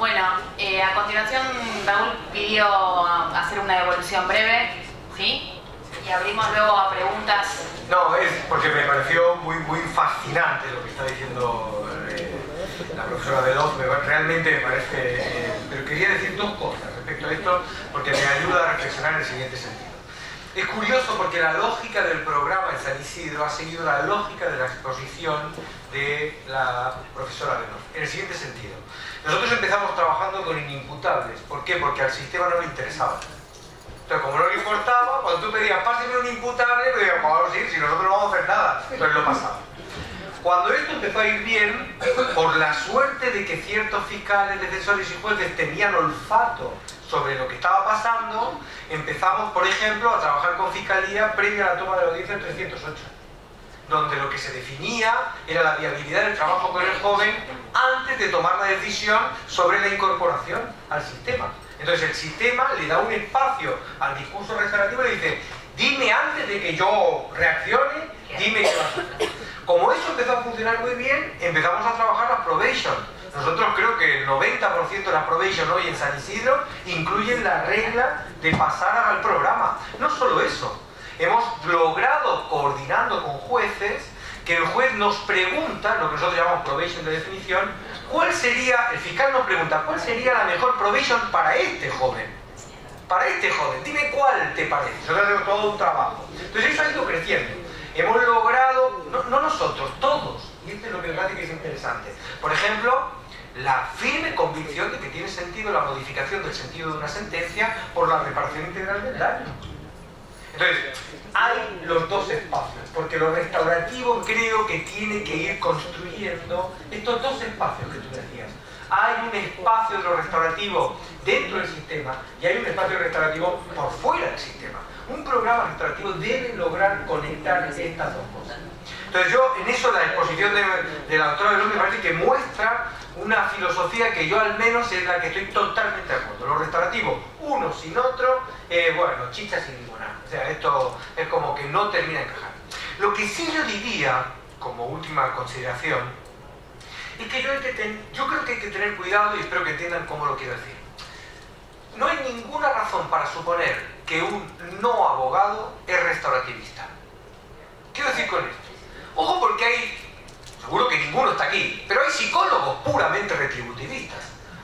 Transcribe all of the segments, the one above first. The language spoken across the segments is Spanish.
Bueno, eh, a continuación Raúl pidió hacer una devolución breve, ¿sí? Y abrimos luego a preguntas. No, es porque me pareció muy, muy fascinante lo que está diciendo eh, la profesora Veloz, realmente me parece... Eh, pero quería decir dos cosas respecto a esto porque me ayuda a reflexionar en el siguiente sentido. Es curioso porque la lógica del programa en San Isidro ha seguido la lógica de la exposición de la profesora Veloz, en el siguiente sentido. Nosotros empezamos trabajando con inimputables. ¿Por qué? Porque al sistema no le interesaba. Entonces, como no le importaba, cuando tú pedías, páseme un imputable, pues decían, vamos ir, si nosotros no vamos a hacer nada. Entonces lo pasaba. Cuando esto empezó a ir bien, por la suerte de que ciertos fiscales, defensores y jueces tenían olfato sobre lo que estaba pasando, empezamos, por ejemplo, a trabajar con fiscalía previa a la toma de la audiencia del 308 donde lo que se definía era la viabilidad del trabajo con el joven antes de tomar la decisión sobre la incorporación al sistema. Entonces el sistema le da un espacio al discurso restaurativo y le dice, dime antes de que yo reaccione, dime qué vas a hacer. Como eso empezó a funcionar muy bien, empezamos a trabajar las probation. Nosotros creo que el 90% de las probation hoy en San Isidro incluyen la regla de pasar al programa. No solo eso, hemos logrado, coordinando con jueces, que el juez nos pregunta, lo que nosotros llamamos probation de definición, cuál sería, el fiscal nos pregunta, cuál sería la mejor probation para este joven. Para este joven, dime cuál te parece. Nosotros hacemos todo un trabajo. Entonces eso ha ido creciendo. Hemos logrado, no, nosotros, todos, y esto es lo que me parece que es interesante. Por ejemplo, la firme convicción de que tiene sentido la modificación del sentido de una sentencia por la reparación integral del daño. Entonces, hay los dos espacios, porque lo restaurativo creo que tiene que ir construyendo estos dos espacios que tú decías. Hay un espacio de lo restaurativo dentro del sistema y hay un espacio restaurativo por fuera del sistema. Un programa restaurativo debe lograr conectar estas dos cosas. Entonces yo, en eso la exposición de, la doctora me parece que muestra una filosofía que yo al menos es la que estoy totalmente de acuerdo. Lo restaurativo, uno sin otro, eh, bueno, chicha sin limonada. O sea, esto es como que no termina de encajar. Lo que sí yo diría, como última consideración, es que yo, yo creo que hay que tener cuidado y espero que entiendan cómo lo quiero decir. No hay ninguna razón para suponer que un no abogado es restaurativista. Quiero decir con esto. Ojo porque hay, seguro que ninguno está aquí, pero hay psicólogos puramente retributivistas.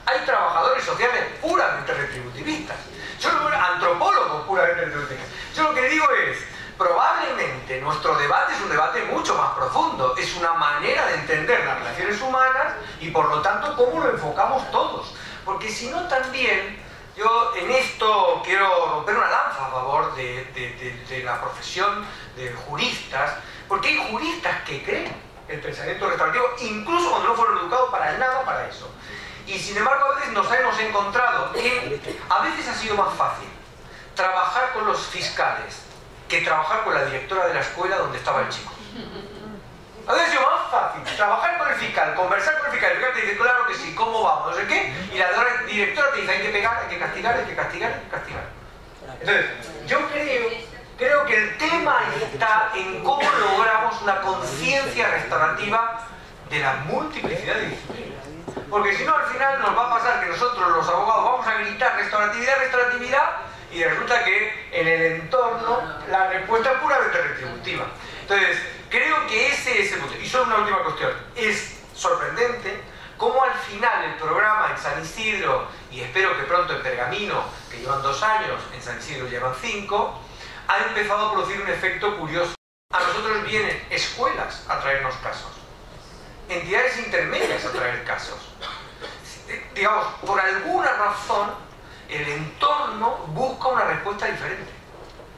Hay trabajadores sociales puramente retributivistas. Yo no antropólogos puramente retributivistas. Yo lo que digo es, probablemente nuestro debate es un debate mucho más profundo. Es una manera de entender las relaciones humanas y por lo tanto cómo lo enfocamos todos. Porque si no también, yo en esto quiero romper una lanza a favor de, de la profesión de juristas, porque hay juristas que creen el pensamiento restaurativo, incluso cuando no fueron educados para nada para eso. Y sin embargo a veces nos hemos encontrado que a veces ha sido más fácil trabajar con los fiscales que trabajar con la directora de la escuela donde estaba el chico. A veces ha sido más fácil trabajar con el fiscal, conversar con el fiscal, el fiscal te dice, claro que sí, ¿cómo vamos? No sé qué, y la directora te dice, hay que pegar, hay que castigar, hay que castigar, hay que castigar. Entonces, yo creo Creo que el tema está en cómo logramos una conciencia restaurativa de la multiplicidad de disciplinas. Porque si no, al final nos va a pasar que nosotros, los abogados, vamos a gritar restauratividad, restauratividad, y resulta que en el entorno la respuesta es puramente retributiva. Entonces, creo que ese es el punto. Y solo una última cuestión. Es sorprendente cómo al final el programa en San Isidro, y espero que pronto en Pergamino, que llevan dos años, en San Isidro llevan cinco, ha empezado a producir un efecto curioso. A nosotros vienen escuelas a traernos casos, entidades intermedias a traer casos. Digamos, por alguna razón, el entorno busca una respuesta diferente.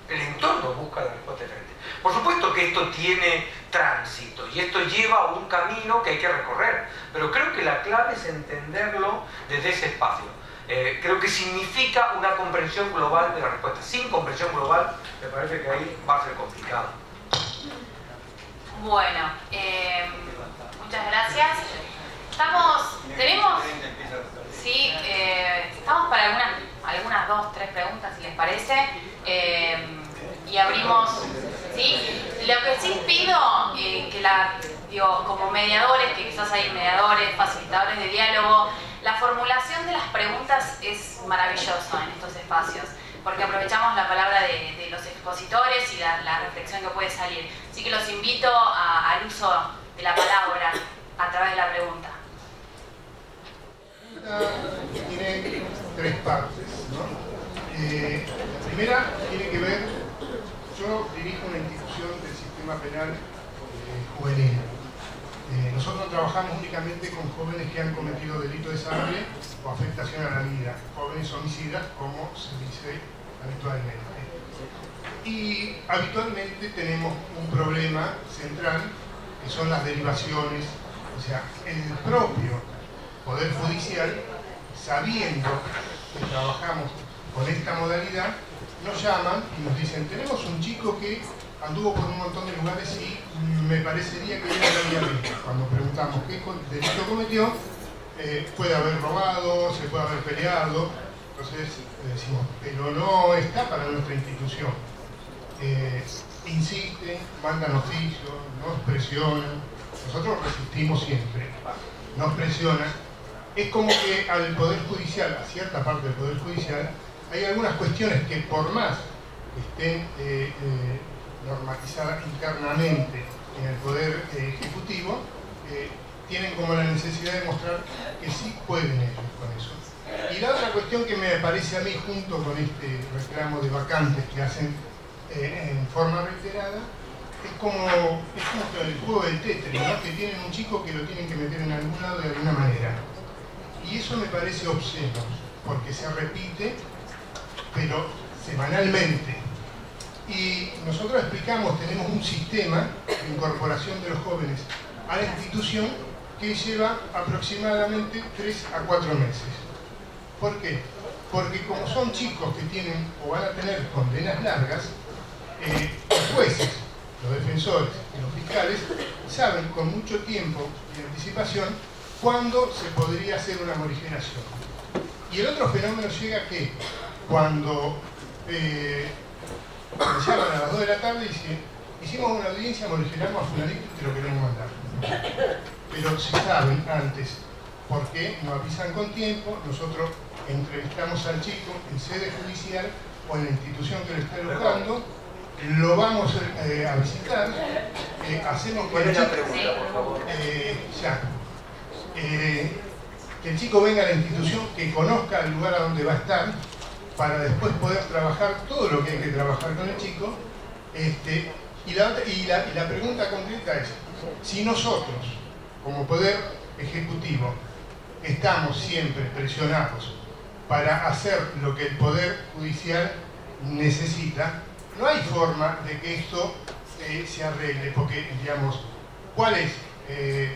El entorno busca la respuesta diferente. Por supuesto que esto tiene tránsito y esto lleva a un camino que hay que recorrer, pero creo que la clave es entenderlo desde ese espacio. Eh, creo que significa una comprensión global de la respuesta. Sin comprensión global, me parece que ahí va a ser complicado. Bueno, eh, muchas gracias. Estamos, tenemos, sí, eh, estamos para algunas, algunas dos, tres preguntas, si les parece, y abrimos, sí. Lo que sí pido, que la, digo, como mediadores, que quizás hay mediadores, facilitadores de diálogo, La formulación de las preguntas es maravilloso en estos espacios, porque aprovechamos la palabra de, los expositores y la, reflexión que puede salir. Así que los invito al uso de la palabra a través de la pregunta. Tiene tres partes. Eh, la primera tiene que ver, yo dirijo una institución del sistema penal eh, juvenil nosotros trabajamos únicamente con jóvenes que han cometido delito de sangre o afectación a la vida, jóvenes homicidas, como se dice habitualmente. Y habitualmente tenemos un problema central, que son las derivaciones, o sea, el propio Poder Judicial, sabiendo que trabajamos con esta modalidad, nos llaman y nos dicen, tenemos un chico que anduvo por un montón de lugares y me parecería que era la Cuando preguntamos qué delito cometió, eh, puede haber robado, se puede haber peleado, entonces decimos, pero no está para nuestra institución. Eh, insisten, mandan oficios, nos presionan, nosotros resistimos siempre, nos presionan. Es como que al Poder Judicial, a cierta parte del Poder Judicial, hay algunas cuestiones que por más estén eh, normatizada internamente en el Poder eh, Ejecutivo, eh, tienen como la necesidad de mostrar que sí pueden ellos con eso. Y la otra cuestión que me parece a mí, junto con este reclamo de vacantes que hacen eh, en forma reiterada, es como, es como el juego del Tetris, que tienen un chico que lo tienen que meter en algún lado de alguna manera. Y eso me parece obsceno, porque se repite, pero semanalmente, y nosotros explicamos, tenemos un sistema de incorporación de los jóvenes a la institución que lleva aproximadamente 3 a 4 meses. ¿Por qué? Porque como son chicos que tienen o van a tener condenas largas, eh, los jueces, los defensores y los fiscales saben con mucho tiempo de anticipación cuándo se podría hacer una morigeración. Y el otro fenómeno llega que cuando eh, me llaman a las 2 de la tarde y dicen, hicimos una audiencia, morigeramos a fulanito y te lo queremos mandar. Pero si saben antes por qué no avisan con tiempo, nosotros entrevistamos al chico en sede judicial o en la institución que lo está alojando, lo vamos eh, a visitar, eh, hacemos que el, chico, eh, ya, que el chico venga a la institución, que conozca el lugar a donde va a estar, para después poder trabajar todo lo que hay que trabajar con el chico. Este, y, la, y, la, pregunta concreta es, si nosotros, como Poder Ejecutivo, estamos siempre presionados para hacer lo que el Poder Judicial necesita, no hay forma de que esto eh, se arregle, porque, digamos, ¿cuál es eh,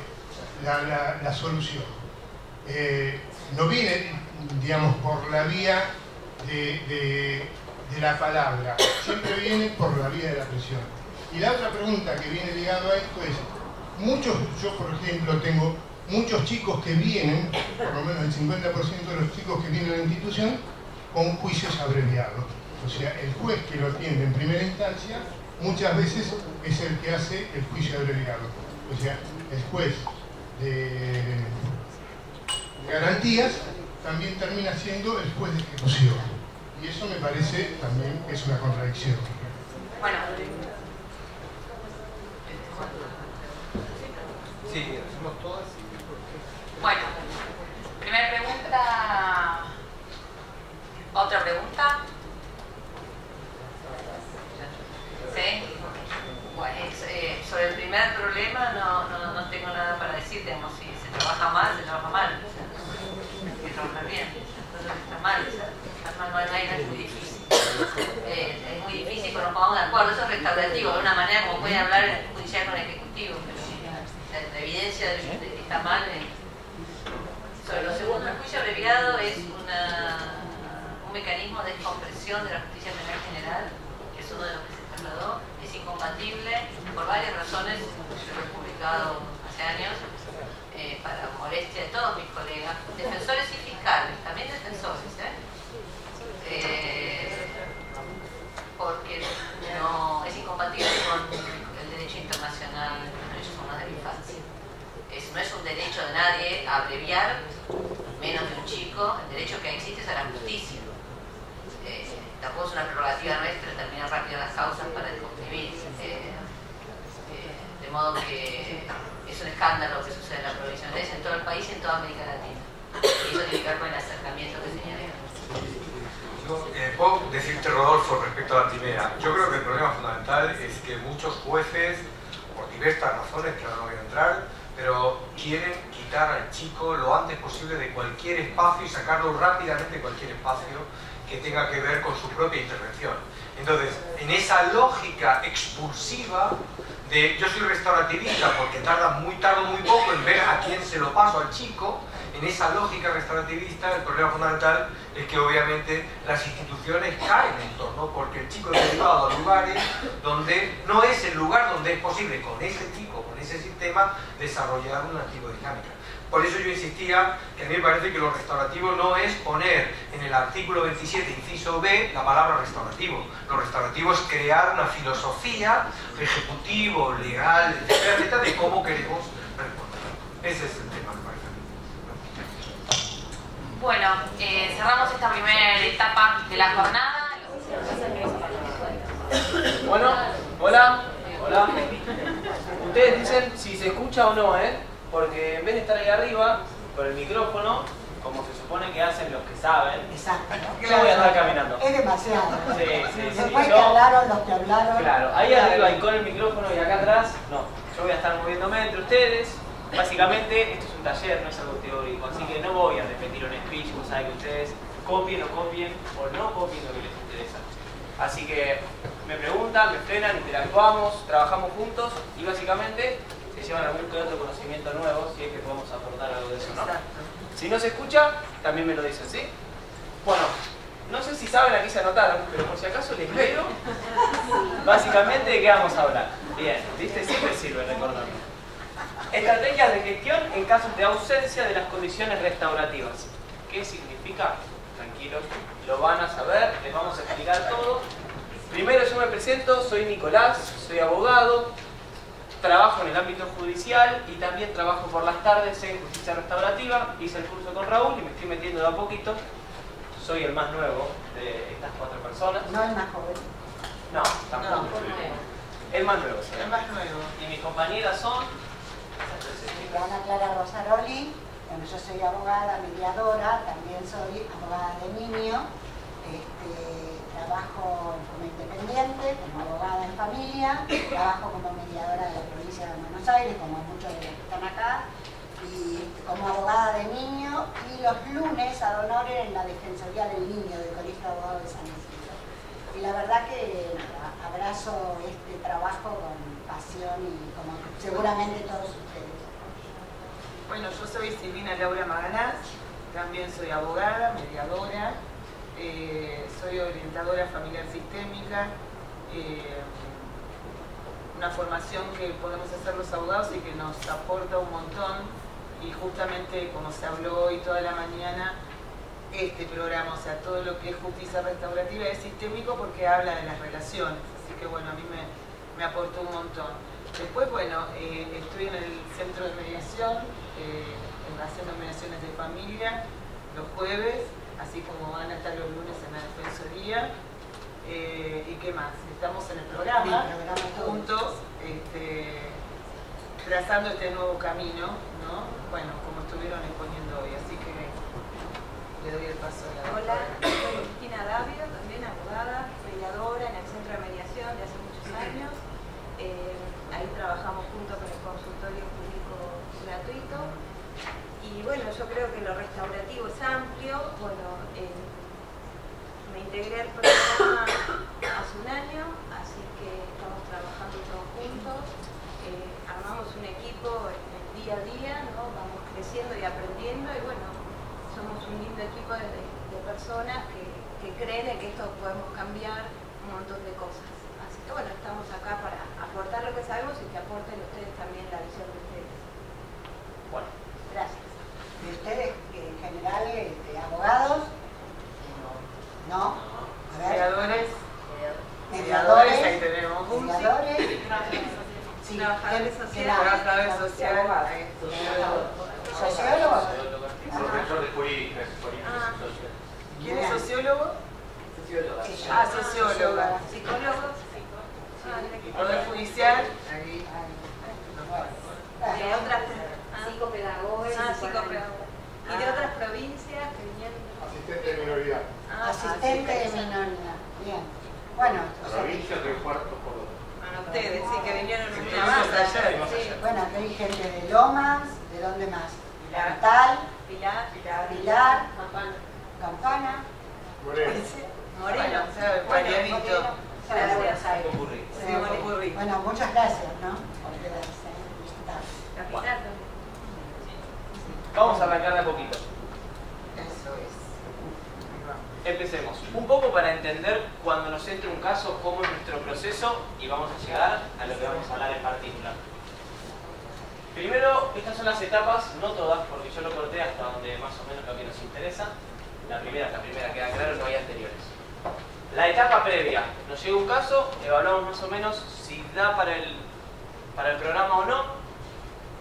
la, solución? Eh, no viene, digamos, por la vía de, la palabra, siempre viene por la vía de la presión. Y la otra pregunta que viene ligado a esto es, muchos, yo por ejemplo tengo muchos chicos que vienen, por lo menos el 50% de los chicos que vienen a la institución, con juicios abreviados. O sea, el juez que lo atiende en primera instancia muchas veces es el que hace el juicio abreviado. O sea, el juez de garantías también termina siendo el juez de ejecución. Y eso me parece también que es una contradicción. Bueno. Sí, hacemos todas. Bueno, primera pregunta. ¿Otra pregunta? ¿Sí? Bueno, eh, sobre el primer problema no, no, no, tengo nada para decir, digamos, si se trabaja mal, se trabaja mal trabajar bien. Está mal, está mal, no hay es muy difícil. Eh, es muy difícil que nos pongamos de acuerdo, eso es restaurativo, de una manera como puede hablar el judicial con el ejecutivo, pero la, evidencia de que está mal. Sobre lo segundo, el juicio abreviado es una, un mecanismo de descompresión de la justicia penal general, que es uno de los que se trasladó, es incompatible por varias razones, yo lo he publicado hace años, eh, para molestia de todos mis colegas, defensores y también defensores, ¿eh? Eh, porque no, es incompatible con el derecho internacional de los derechos humanos de la infancia. no es un derecho de nadie abreviar, menos único, el derecho que existe es a la justicia. Eh, tampoco es una prerrogativa nuestra terminar rápido las causas para desconstruir. Eh, de modo que es un escándalo lo que sucede en la provincia de en todo el país y en toda América Latina. Eso con el acercamiento que señalé. Eh, puedo decirte, Rodolfo, respecto a la primera. Yo creo que el problema fundamental es que muchos jueces, por diversas razones, que ahora no voy a entrar, pero quieren quitar al chico lo antes posible de cualquier espacio y sacarlo rápidamente de cualquier espacio que tenga que ver con su propia intervención. Entonces, en esa lógica expulsiva de yo soy restaurativista porque tarda muy tardo muy poco en ver a quién se lo paso al chico, en esa lógica restaurativista el problema fundamental es que obviamente las instituciones caen en torno porque el chico es llevado a lugares donde no es el lugar donde es posible con ese chico, con ese sistema, desarrollar una tipo dinámica. Por eso yo insistía que a mí me parece que lo restaurativo no es poner en el artículo 27, inciso B, la palabra restaurativo. Lo restaurativo es crear una filosofía ejecutivo, legal, etcétera, de cómo queremos responder. Ese es el tema. Bueno, eh, cerramos esta primera etapa de la jornada. Bueno, hola, hola. Ustedes dicen si se escucha o no, ¿eh? porque en vez de estar ahí arriba, con el micrófono, como se supone que hacen los que saben, Exacto, yo voy a estar caminando. Es demasiado. Sí, sí, sí. Después que hablaron los que hablaron. Claro, ahí arriba y con el micrófono y acá atrás, no. Yo voy a estar moviéndome entre ustedes. Básicamente, esto es un taller, no es algo teórico, así que no voy a repetir un speech, vos sabés que ustedes copien o copien o no copien lo que les interesa. Así que me preguntan, me frenan, interactuamos, trabajamos juntos y básicamente llevan algún que otro conocimiento nuevo, si es que podemos aportar algo de eso, ¿no? Si no se escucha, también me lo dicen, ¿sí? Bueno, no sé si saben, aquí se anotaron, pero por si acaso les leo básicamente de qué vamos a hablar. Bien, ¿viste? Siempre sirve recordarlo. Estrategias de gestión en casos de ausencia de las condiciones restaurativas. ¿Qué significa? Tranquilos, lo van a saber, les vamos a explicar todo. Primero yo me presento, soy Nicolás, soy abogado, trabajo en el ámbito judicial y también trabajo por las tardes en justicia restaurativa. Hice el curso con Raúl y me estoy metiendo de a poquito. Soy el más nuevo de estas cuatro personas. No el más joven. No, tampoco. El más nuevo. El más nuevo. Y mis compañeras son... Ana Clara Rosaroli, bueno, yo soy abogada, mediadora, también soy abogada de niño. Este, trabajo como independiente, como abogada en familia, trabajo como mediadora de la provincia de Buenos Aires, como muchos de los que están acá, y como abogada de niño, y los lunes a honores en la Defensoría del Niño del Colegio de Abogados de San Isidro. Y la verdad que abrazo este trabajo con pasión y como seguramente todos ustedes. Bueno, yo soy Silvina Laura Maganás, también soy abogada, mediadora, eh, soy orientadora familiar sistémica, eh, una formación que podemos hacer los abogados y que nos aporta un montón y justamente como se habló hoy toda la mañana, este programa, o sea, todo lo que es justicia restaurativa es sistémico porque habla de las relaciones, así que bueno, a mí me, aportó un montón. Después, bueno, eh, estoy en el centro de mediación, haciendo mediaciones de familia los jueves, así como van a estar los lunes en la Defensoría. Eh, ¿Y qué más? Estamos en el programa, juntos, este, trazando este nuevo camino, ¿no? Bueno, como estuvieron exponiendo hoy, así que le doy el paso a la Hola, soy Cristina Davio, también abogada, mediadora en el Centro de Mediación de hace muchos años. Eh, ahí trabajamos junto con el consultorio público gratuito y bueno, yo creo que lo restaurativo es amplio. Bueno, eh, me integré al programa hace un año, así que estamos trabajando todos juntos. Eh, armamos un equipo en el día a día, ¿no? vamos creciendo y aprendiendo y bueno, somos un lindo equipo de, personas que, creen en que esto podemos cambiar un montón de cosas. Así que bueno, estamos acá para aportar lo que sabemos y que aporten ustedes también la visión de ustedes. Bueno, gracias de ustedes en general este, abogados no mediadores mediadores ahí tenemos mediadores sí, trabajadores sociales trabajadores sociales sociólogos profesor de jurídica ah, socióloga. Psicólogos. Poder judicial. De otras Ah, psicopedagogas. Y de otras provincias que vinieron. Asistente de minoría. Ah, Asistente de minoría. Bien. Bueno, Provincia por dos. Bueno, ustedes, sí, que vinieron allá, allá. más Sí. bueno, acá hay gente de Lomas, ¿de dónde más? Pilar. Pilar, Pilar, Campana, Moreno. Moreno. O sea, variadito. Sí. Bueno, muchas gracias, ¿no? Por también. Vamos a arrancar de a poquito. Eso es. Empecemos. Un poco para entender cuando nos entre un caso cómo es nuestro proceso y vamos a llegar a lo que vamos a hablar en particular. Primero, estas son las etapas, no todas, porque yo lo corté hasta donde más o menos lo que nos interesa. La primera, la primera queda claro, no hay anteriores. La etapa previa, nos llega un caso, evaluamos más o menos si da para el, para el programa o no,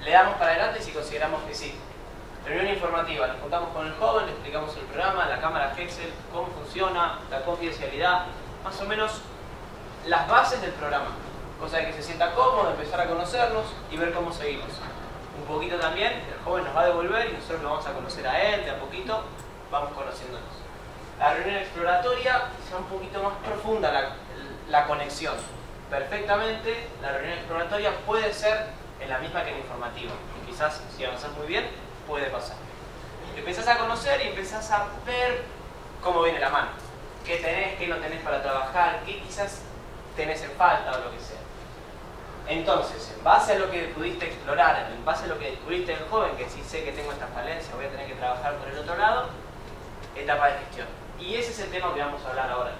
le damos para adelante si consideramos que sí. Reunión informativa, nos juntamos con el joven, le explicamos el programa, la cámara Excel, cómo funciona, la confidencialidad, más o menos las bases del programa. Cosa de que se sienta cómodo, empezar a conocernos y ver cómo seguimos. Un poquito también, el joven nos va a devolver y nosotros lo vamos a conocer a él, de a poquito vamos conociéndonos. La reunión exploratoria sea un poquito más profunda la, la conexión. Perfectamente, la reunión exploratoria puede ser en la misma que la informativa. Y quizás, si avanzas muy bien, puede pasar. Empezás a conocer y empezás a ver cómo viene la mano. ¿Qué tenés, qué no tenés para trabajar? ¿Qué quizás tenés en falta o lo que sea? Entonces, en base a lo que pudiste explorar, en base a lo que descubriste del joven, que sí sé que tengo esta falencia, voy a tener que trabajar por el otro lado, etapa de gestión. Y ese es el tema que vamos a hablar ahora.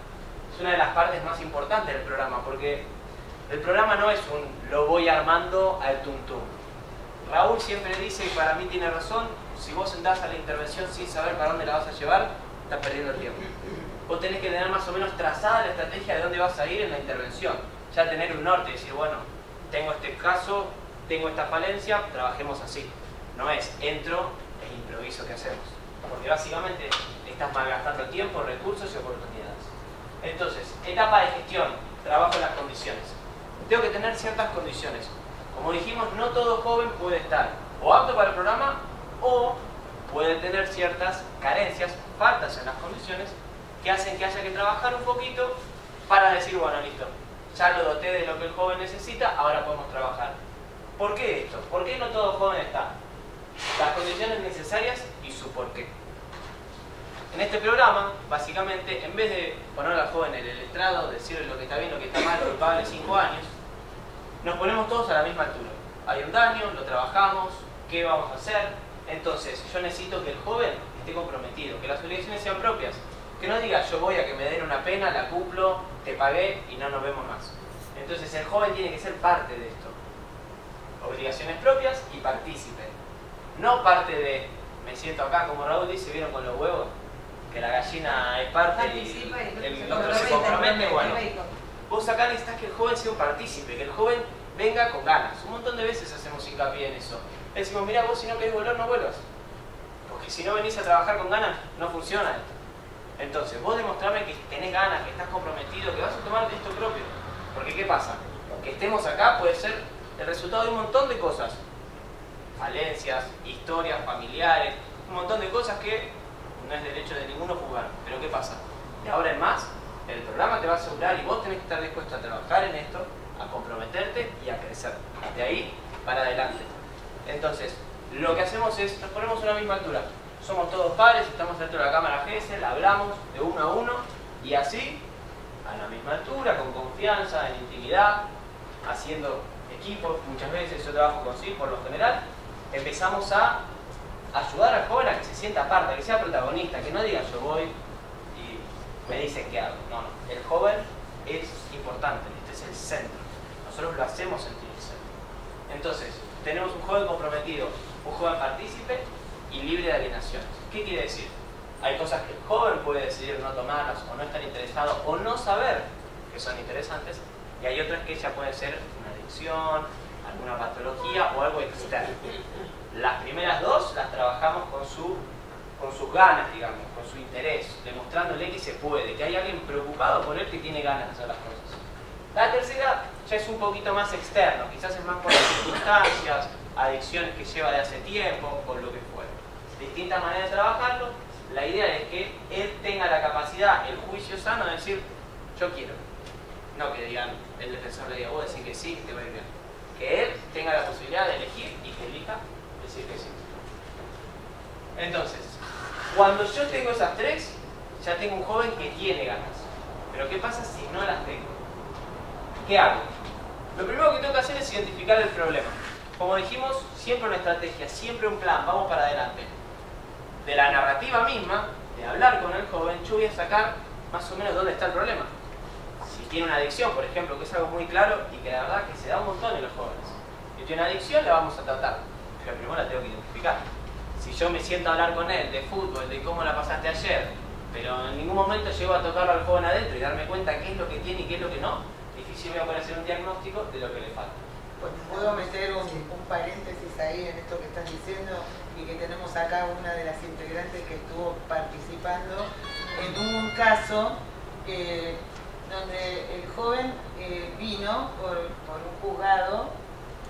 Es una de las partes más importantes del programa, porque el programa no es un lo voy armando al tuntum. Raúl siempre dice, y para mí tiene razón, si vos entras a la intervención sin saber para dónde la vas a llevar, estás perdiendo el tiempo. Vos tenés que tener más o menos trazada la estrategia de dónde vas a ir en la intervención. Ya tener un norte, decir, bueno, tengo este caso, tengo esta falencia, trabajemos así. No es entro e improviso que hacemos. Porque básicamente estás malgastando tiempo, recursos y oportunidades. Entonces, etapa de gestión, trabajo en las condiciones. Tengo que tener ciertas condiciones. Como dijimos, no todo joven puede estar o apto para el programa o puede tener ciertas carencias, faltas en las condiciones que hacen que haya que trabajar un poquito para decir, bueno, listo, ya lo doté de lo que el joven necesita, ahora podemos trabajar. ¿Por qué esto? ¿Por qué no todo joven está? Las condiciones necesarias y su porqué. En este programa, básicamente, en vez de poner al joven en el estrado, decirle lo que está bien, lo que está mal, culpable 5 años, nos ponemos todos a la misma altura. Hay un daño, lo trabajamos, ¿qué vamos a hacer? Entonces, yo necesito que el joven esté comprometido, que las obligaciones sean propias. Que no diga yo voy a que me den una pena, la cumplo, te pagué y no nos vemos más. Entonces el joven tiene que ser parte de esto. Obligaciones propias y partícipe. No parte de me siento acá como Raúl dice, ¿vieron con los huevos? Que la gallina es parte y el el otro se compromete, bueno. Vos acá necesitas que el joven sea un partícipe, que el joven venga con ganas. Un montón de veces hacemos hincapié en eso. Le decimos, mira, vos si no querés volver, no vuelvas. Porque si no venís a trabajar con ganas, no funciona esto. Entonces, vos demostrame que tenés ganas, que estás comprometido, que vas a tomar esto propio. Porque, ¿qué pasa? Que estemos acá puede ser el resultado de un montón de cosas. Falencias, historias familiares, un montón de cosas que no es derecho de ninguno jugar. Pero, ¿qué pasa? De ahora en más, el programa te va a asegurar y vos tenés que estar dispuesto a trabajar en esto, a comprometerte y a crecer. De ahí para adelante. Entonces, lo que hacemos es, nos ponemos a una misma altura. Somos todos pares, estamos dentro de la cámara GESEL, hablamos de uno a uno y así, a la misma altura, con confianza, en intimidad, haciendo equipos, muchas veces yo trabajo con sí por lo general, empezamos a ayudar al joven a que se sienta parte, que sea protagonista, que no diga yo voy y me dicen qué hago. No, no, el joven es importante, este es el centro. Nosotros lo hacemos sentir el centro. Entonces, tenemos un joven comprometido, un joven partícipe y libre de alienaciones. ¿Qué quiere decir? Hay cosas que el joven puede decidir no tomarlas o no estar interesado o no saber que son interesantes y hay otras que ya pueden ser una adicción, alguna patología o algo externo. Las primeras dos las trabajamos con su con sus ganas, digamos, con su interés, demostrándole que se puede, que hay alguien preocupado por él que tiene ganas de hacer las cosas. La tercera ya es un poquito más externo, quizás es más por las circunstancias, adicciones que lleva de hace tiempo, por lo que fuera. Distintas maneras de trabajarlo. La idea es que él tenga la capacidad, el juicio sano de decir, yo quiero. No que digan, el defensor le diga, vos decís que sí, te va a ir bien. Que él tenga la posibilidad de elegir y que elija decir que sí. Entonces, cuando yo tengo esas tres, ya tengo un joven que tiene ganas. Pero ¿qué pasa si no las tengo? ¿Qué hago? Lo primero que tengo que hacer es identificar el problema. Como dijimos, siempre una estrategia, siempre un plan, vamos para adelante. De la narrativa misma, de hablar con el joven, yo voy a sacar más o menos dónde está el problema. Tiene una adicción, por ejemplo, que es algo muy claro y que la verdad que se da un montón en los jóvenes. Si tiene una adicción, la vamos a tratar. Pero primero la tengo que identificar. Si yo me siento a hablar con él de fútbol, de cómo la pasaste ayer, pero en ningún momento llego a tocarlo al joven adentro y darme cuenta qué es lo que tiene y qué es lo que no, difícil voy a poder hacer un diagnóstico de lo que le falta. Pues, ¿Puedo meter un, paréntesis ahí en esto que estás diciendo y que tenemos acá una de las integrantes que estuvo participando en un caso eh, donde el joven eh, vino por, un juzgado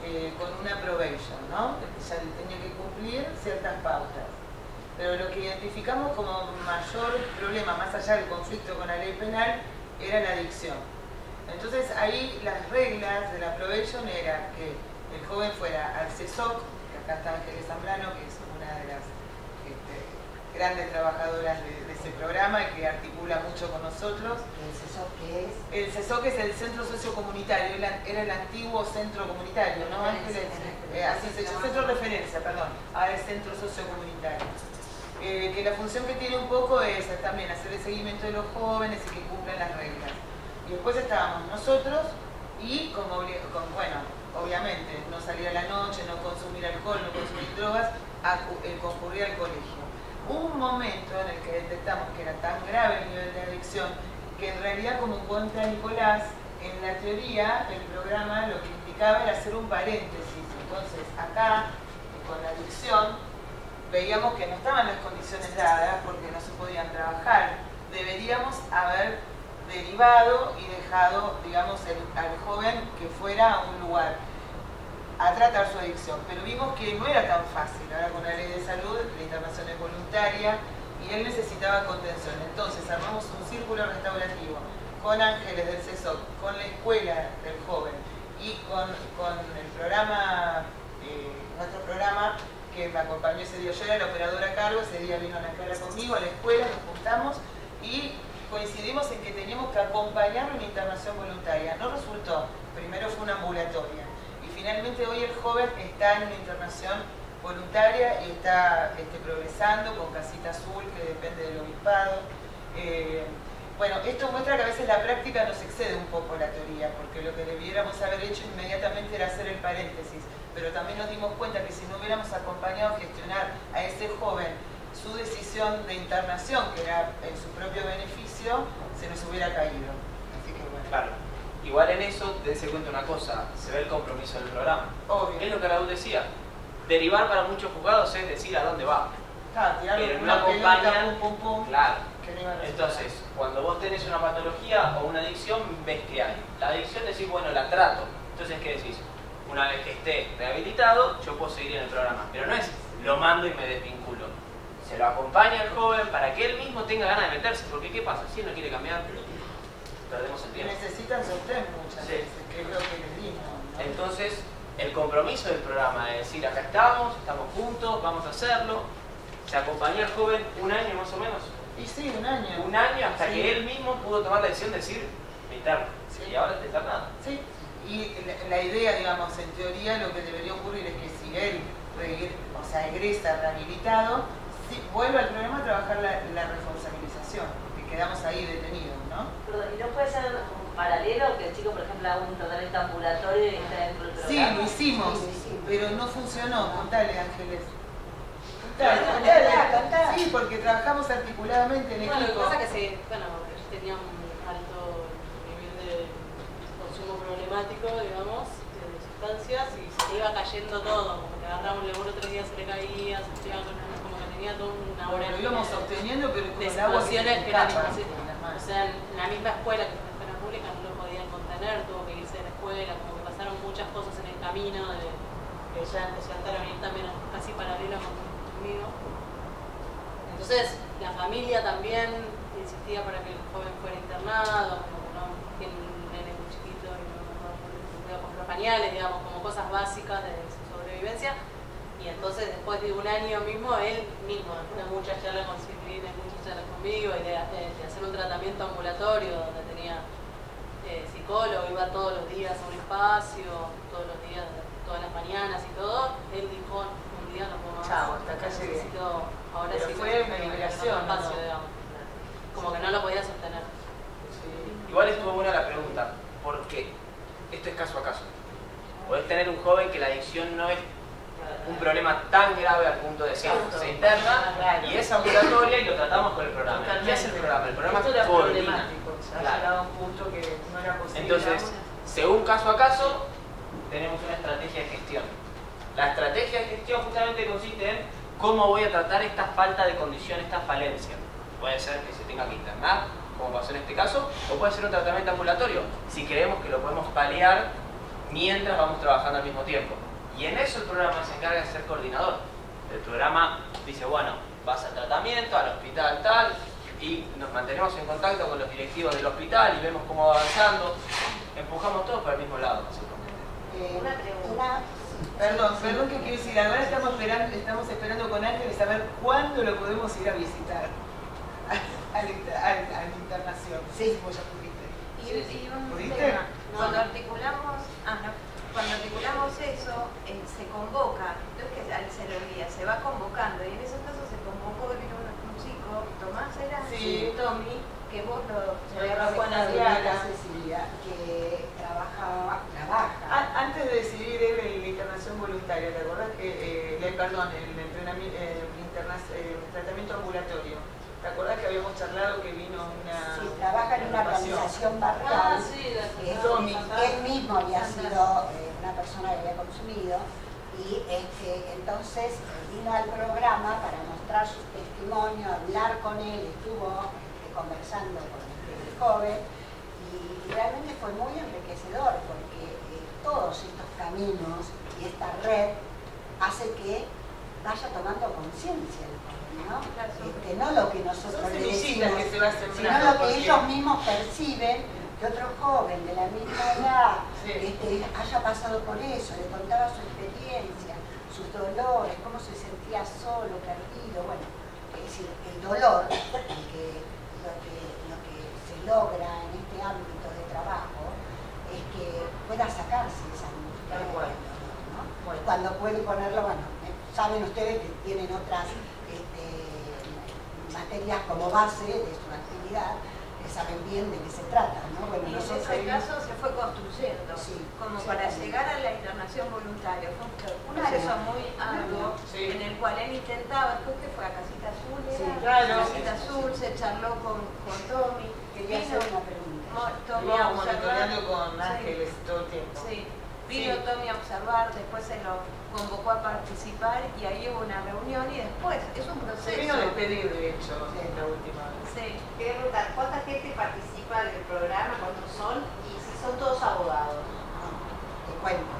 eh, con una probation, ¿no? Ya tenía que cumplir ciertas pautas. Pero lo que identificamos como mayor problema, más allá del conflicto con la ley penal, era la adicción. Entonces ahí las reglas de la probation era que el joven fuera al CESOC, que acá está Ángeles Zambrano, que es una de las este, grandes trabajadoras de, de, ese programa y que articula mucho con nosotros. ¿El CESOC qué es? El CESOC es el Centro Sociocomunitario, era el antiguo centro comunitario, ¿no Ángeles? Eh, así se llama, centro de referencia, perdón, ahora es Centro Sociocomunitario. Eh, que la función que tiene un poco es también hacer el seguimiento de los jóvenes y que cumplan las reglas. Y después estábamos nosotros y como, con, bueno, obviamente no salir a la noche, no consumir alcohol, no consumir drogas, a, eh, concurrir al colegio. Un momento en el que detectamos que era tan grave el nivel de adicción que en realidad como cuenta Nicolás, en la teoría el programa lo que indicaba era hacer un paréntesis. Entonces acá, con la adicción, veíamos que no estaban las condiciones dadas porque no se podían trabajar. Deberíamos haber derivado y dejado, digamos, al joven que fuera a un lugar a tratar su adicción. Pero vimos que no era tan fácil. Ahora con la ley de salud, la internación es voluntaria y él necesitaba contención. Entonces armamos un círculo restaurativo con Ángeles del CESOC, con la escuela del joven y con, el programa, eh, nuestro programa que me acompañó ese día. Yo era la operadora a cargo, ese día vino a la escuela conmigo, a la escuela, nos juntamos y coincidimos en que teníamos que acompañar una internación voluntaria. No resultó, primero fue una ambulatoria. Finalmente hoy el joven está en una internación voluntaria y está este, progresando con casita azul que depende del obispado. Eh, bueno, esto muestra que a veces la práctica nos excede un poco la teoría, porque lo que debiéramos haber hecho inmediatamente era hacer el paréntesis pero también nos dimos cuenta que si no hubiéramos acompañado a gestionar a ese joven su decisión de internación, que era en su propio beneficio, se nos hubiera caído. Así que bueno. Claro. Igual en eso, dense cuenta una cosa, se ve el compromiso del programa. Obvio. Es lo que Raúl decía. Derivar para muchos jugados es decir a dónde va. Claro, Pero no acompañan. Claro. Entonces, cuando vos tenés una patología o una adicción, ves que hay. La adicción decís, bueno, la trato. Entonces, ¿qué decís? Una vez que esté rehabilitado, yo puedo seguir en el programa. Pero no es lo mando y me desvinculo. Se lo acompaña al joven para que él mismo tenga ganas de meterse. Porque ¿qué pasa? Si él no quiere cambiar, perdemos el tiempo. necesitan sostén muchas Sí. veces, que es lo que les dimos. ¿no? Entonces, el compromiso del programa es decir, acá estamos, estamos juntos, vamos a hacerlo. Se acompañó al joven un año más o menos. Y sí, un año. Un año hasta Sí. que él mismo pudo tomar la decisión de decir, me interno. Sí. Y ahora está internado. Sí, y la, la idea, digamos, en teoría lo que debería ocurrir es que si él o sea, egresa rehabilitado, vuelve al programa a trabajar la, la responsabilización, quedamos ahí detenidos, ¿no? Perdón, ¿y no puede ser como paralelo que el chico, por ejemplo, haga un tratamiento ambulatorio y esté dentro del Sí, programa? lo hicimos, Sí, sí, sí. pero no funcionó. Contale, Ángeles. Contale, contá, contá. Sí, porque trabajamos articuladamente en Bueno, lo que equipo. pasa es que se, bueno, yo tenía un alto nivel de consumo problemático, digamos, de sustancias y se le iba cayendo todo, como que agarraba un laburo tres días se le caía, se iba con que tenía toda una lo íbamos obteniendo, pero con de el agua que O sea, en la misma escuela, que es una escuela pública, no lo podían contener, tuvo que irse de la escuela, como que pasaron muchas cosas en el camino, de, que ya de llegar a venir también casi paralela con- conmigo. Entonces, la familia también insistía para que el joven fuera internado, como no tiene un nene muy chiquito y no, no, no comprar pañales, digamos, como cosas básicas de su sobrevivencia. Y entonces, después de un año mismo, él mismo, después de muchas charlas con Silvina, muchas charlas conmigo, y de, de- de hacer un tratamiento ambulatorio donde tenía eh, psicólogo, iba todos los días a un espacio, todos los días, todas las mañanas y todo, él dijo, un día no puedo más. Chao, hasta acá llegué. necesito- ahora Pero sí fue una liberación, que no ¿no? digamos. Como que no lo podía sostener. Igual estuvo buena la pregunta, porque esto es caso a caso. Podés tener un joven que la adicción no es un problema tan grave al punto de decir se interna y es ambulatoria y lo tratamos con el programa. ¿Qué hace el programa? El programa Esto coordina. Claro. un punto que no era posible. Entonces, según caso a caso, tenemos una estrategia de gestión. La estrategia de gestión justamente consiste en cómo voy a tratar esta falta de condición, esta falencia. Puede ser que se tenga que internar, como pasó en este caso, o puede ser un tratamiento ambulatorio, si creemos que lo podemos paliar mientras vamos trabajando al mismo tiempo. Y en eso el programa se encarga de ser coordinador. El programa dice, bueno, vas al tratamiento, al hospital tal, y nos mantenemos en contacto con los directivos del hospital y vemos cómo va avanzando. Empujamos todos para el mismo lado, básicamente. Eh, Una pregunta. Perdón, perdón que quiero decir, ahora estamos esperando, estamos esperando con Ángeles saber cuándo lo podemos ir a visitar a la inter- a la- a la internación. Sí. vos ya pudiste. Y, y un ¿Pudiste? tema, cuando articulamos, ah, no, cuando articulamos eso, eh, se convoca, no es que al- se lo envía, se va convocando, y en esos casos se convocó, vino un, un chico, Tomás era, Sí. Tommy, que vos lo, Diana. Diana Cecilia, que trabajaba, trabaja. A- Antes de decidir la internación voluntaria, ¿te acordás que, eh, le- perdón, el, entrenamiento, el, el tratamiento ambulatorio? ¿Te acordás que habíamos charlado que vino una... Sí, trabaja en una organización barrial. Ah, sí, él mismo había sido eh, una persona que había consumido y este, entonces vino al programa para mostrar su testimonio, hablar con él, estuvo este, conversando con el joven y realmente fue muy enriquecedor porque eh, todos estos caminos y esta red hace que vaya tomando conciencia el joven, ¿no? Este, no lo que nosotros le decimos, que se va sino lo que ellos mismos perciben que otro joven de la misma edad Sí. este, haya pasado por eso, le contaba su experiencia, sus dolores, cómo se sentía solo, perdido, bueno, es decir, el dolor, el que, lo, que, lo que se logra en este ámbito de trabajo es que pueda sacarse esa angustia dolor, ¿no? Bueno. Cuando puede ponerlo, bueno, saben ustedes que tienen otras este, materias como base de su actividad, que saben bien de qué se trata, ¿no? Bueno, Y en ese caso se fue construyendo, Sí, como sí, para llegar a la internación voluntaria. Fue un, Claro. proceso muy arduo Sí. en el cual él intentaba, después que fue a Casita Azul, Sí, claro. Casita Azul, se charló con, con Tommy, Quería hacer una pregunta. A Veníamos observar. monitoreando con Sí. Ángeles todo el tiempo. Sí, vino Sí. Tommy a observar, después se lo convocó a participar y ahí hubo una reunión y después, es un proceso. Se vino a despedir, de hecho, Sí. la última vez. Sí. Quería preguntar, ¿cuánta gente participa del programa? ¿Cuántos son? Y si son todos abogados. Te cuento.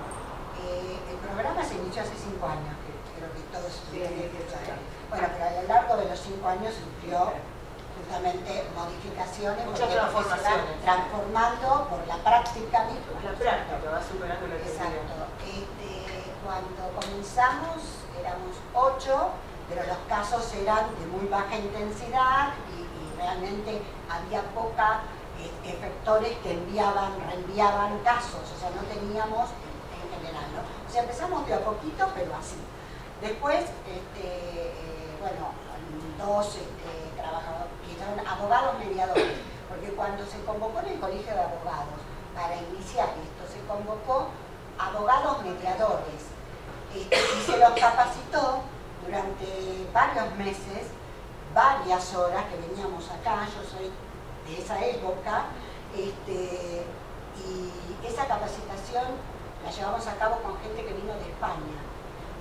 Eh, el programa se inició hace cinco años, que creo que todos saber. Bueno, pero a lo largo de los cinco años sufrió justamente modificaciones Muchas porque- porque se va transformaciones. transformando por la práctica misma. La práctica va superando la. Exacto. Este, cuando comenzamos éramos ocho, pero los casos eran de muy baja intensidad y, y realmente había poca eh, efectores que enviaban, reenviaban casos, o sea, no teníamos en, en general, ¿no? O sea, empezamos de a poquito, pero así. Después, este, eh, bueno, dos este, trabajadores, abogados mediadores, porque cuando se convocó en el Colegio de Abogados para iniciar esto, se convocó abogados mediadores este, y se los capacitó durante varios meses, varias horas que veníamos acá, yo soy de esa época, este, y esa capacitación la llevamos a cabo con gente que vino de España,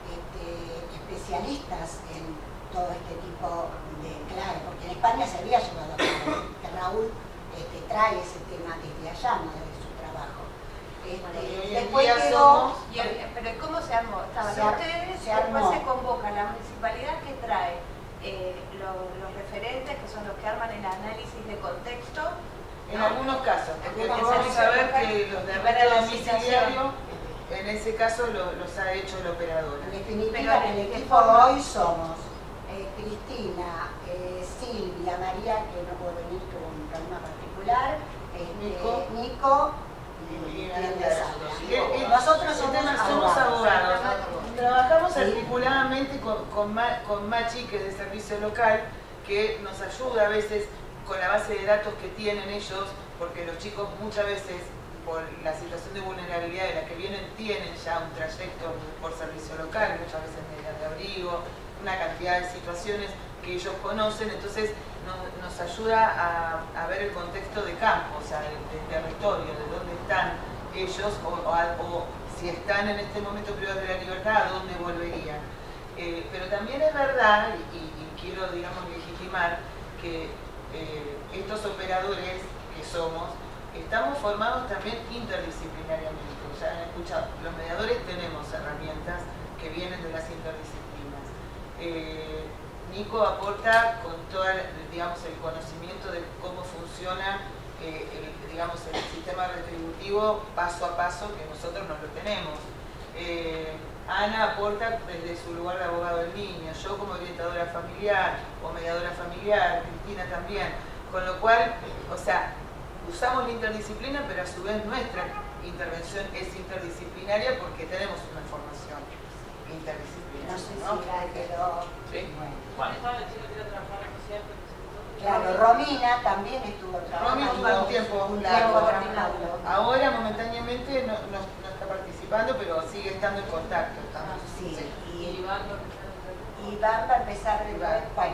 este, especialistas en todo este tipo de, claro, porque en España se había llevado a cabo, que Raúl este, trae ese tema desde allá, no desde su trabajo. Este, Bueno, después quedó, somos- Y el- pero ¿cómo se armó? Estaban Se ustedes, se después armó. se convoca la municipalidad que trae eh, lo- los referentes, que son los que arman el análisis de contexto. En ¿no? algunos casos, porque vamos a ver que los de arresto la domiciliario, en ese caso lo- los ha hecho la operadora. En definitiva, Pero en ¿de el qué equipo forma? hoy somos eh, Cristina, eh, Silvia, María, que no pudo venir por un problema particular, este, Nico. Nico y, Y. Sala. Eh, eh, Nosotros somos abogados. Trabajamos articuladamente con, con, con Machi, que es de servicio local, que nos ayuda a veces con la base de datos que tienen ellos, porque los chicos muchas veces, por la situación de vulnerabilidad de la que vienen, tienen ya un trayecto por servicio local, muchas veces medidas de abrigo, una cantidad de situaciones que ellos conocen, entonces no- nos ayuda a, ver el contexto de campo, o sea, del, territorio, de dónde están ellos o, si están en este momento privados de la libertad, a dónde volverían. Eh, pero también es verdad, y, y quiero, digamos, legitimar, que eh, estos operadores que somos, estamos formados también interdisciplinariamente. Ya han escuchado, los mediadores tenemos herramientas que vienen de las interdisciplinas. Eh, Nico aporta con todo digamos, el conocimiento de cómo funciona eh, el, digamos, el sistema retributivo paso a paso que nosotros no lo tenemos. Eh, Ana aporta desde su lugar de abogado del niño, yo como orientadora familiar o mediadora familiar, Cristina también, con lo cual, o sea, usamos la interdisciplina, pero a su vez nuestra intervención es interdisciplinaria porque tenemos una formación Claro, Romina también estuvo trabajando. estuvo un tiempo un largo. trabajando. Ahora momentáneamente no, no, no está participando, pero sigue estando en contacto. estamos- Sí, sí. y, Iván van a empezar de nuevo.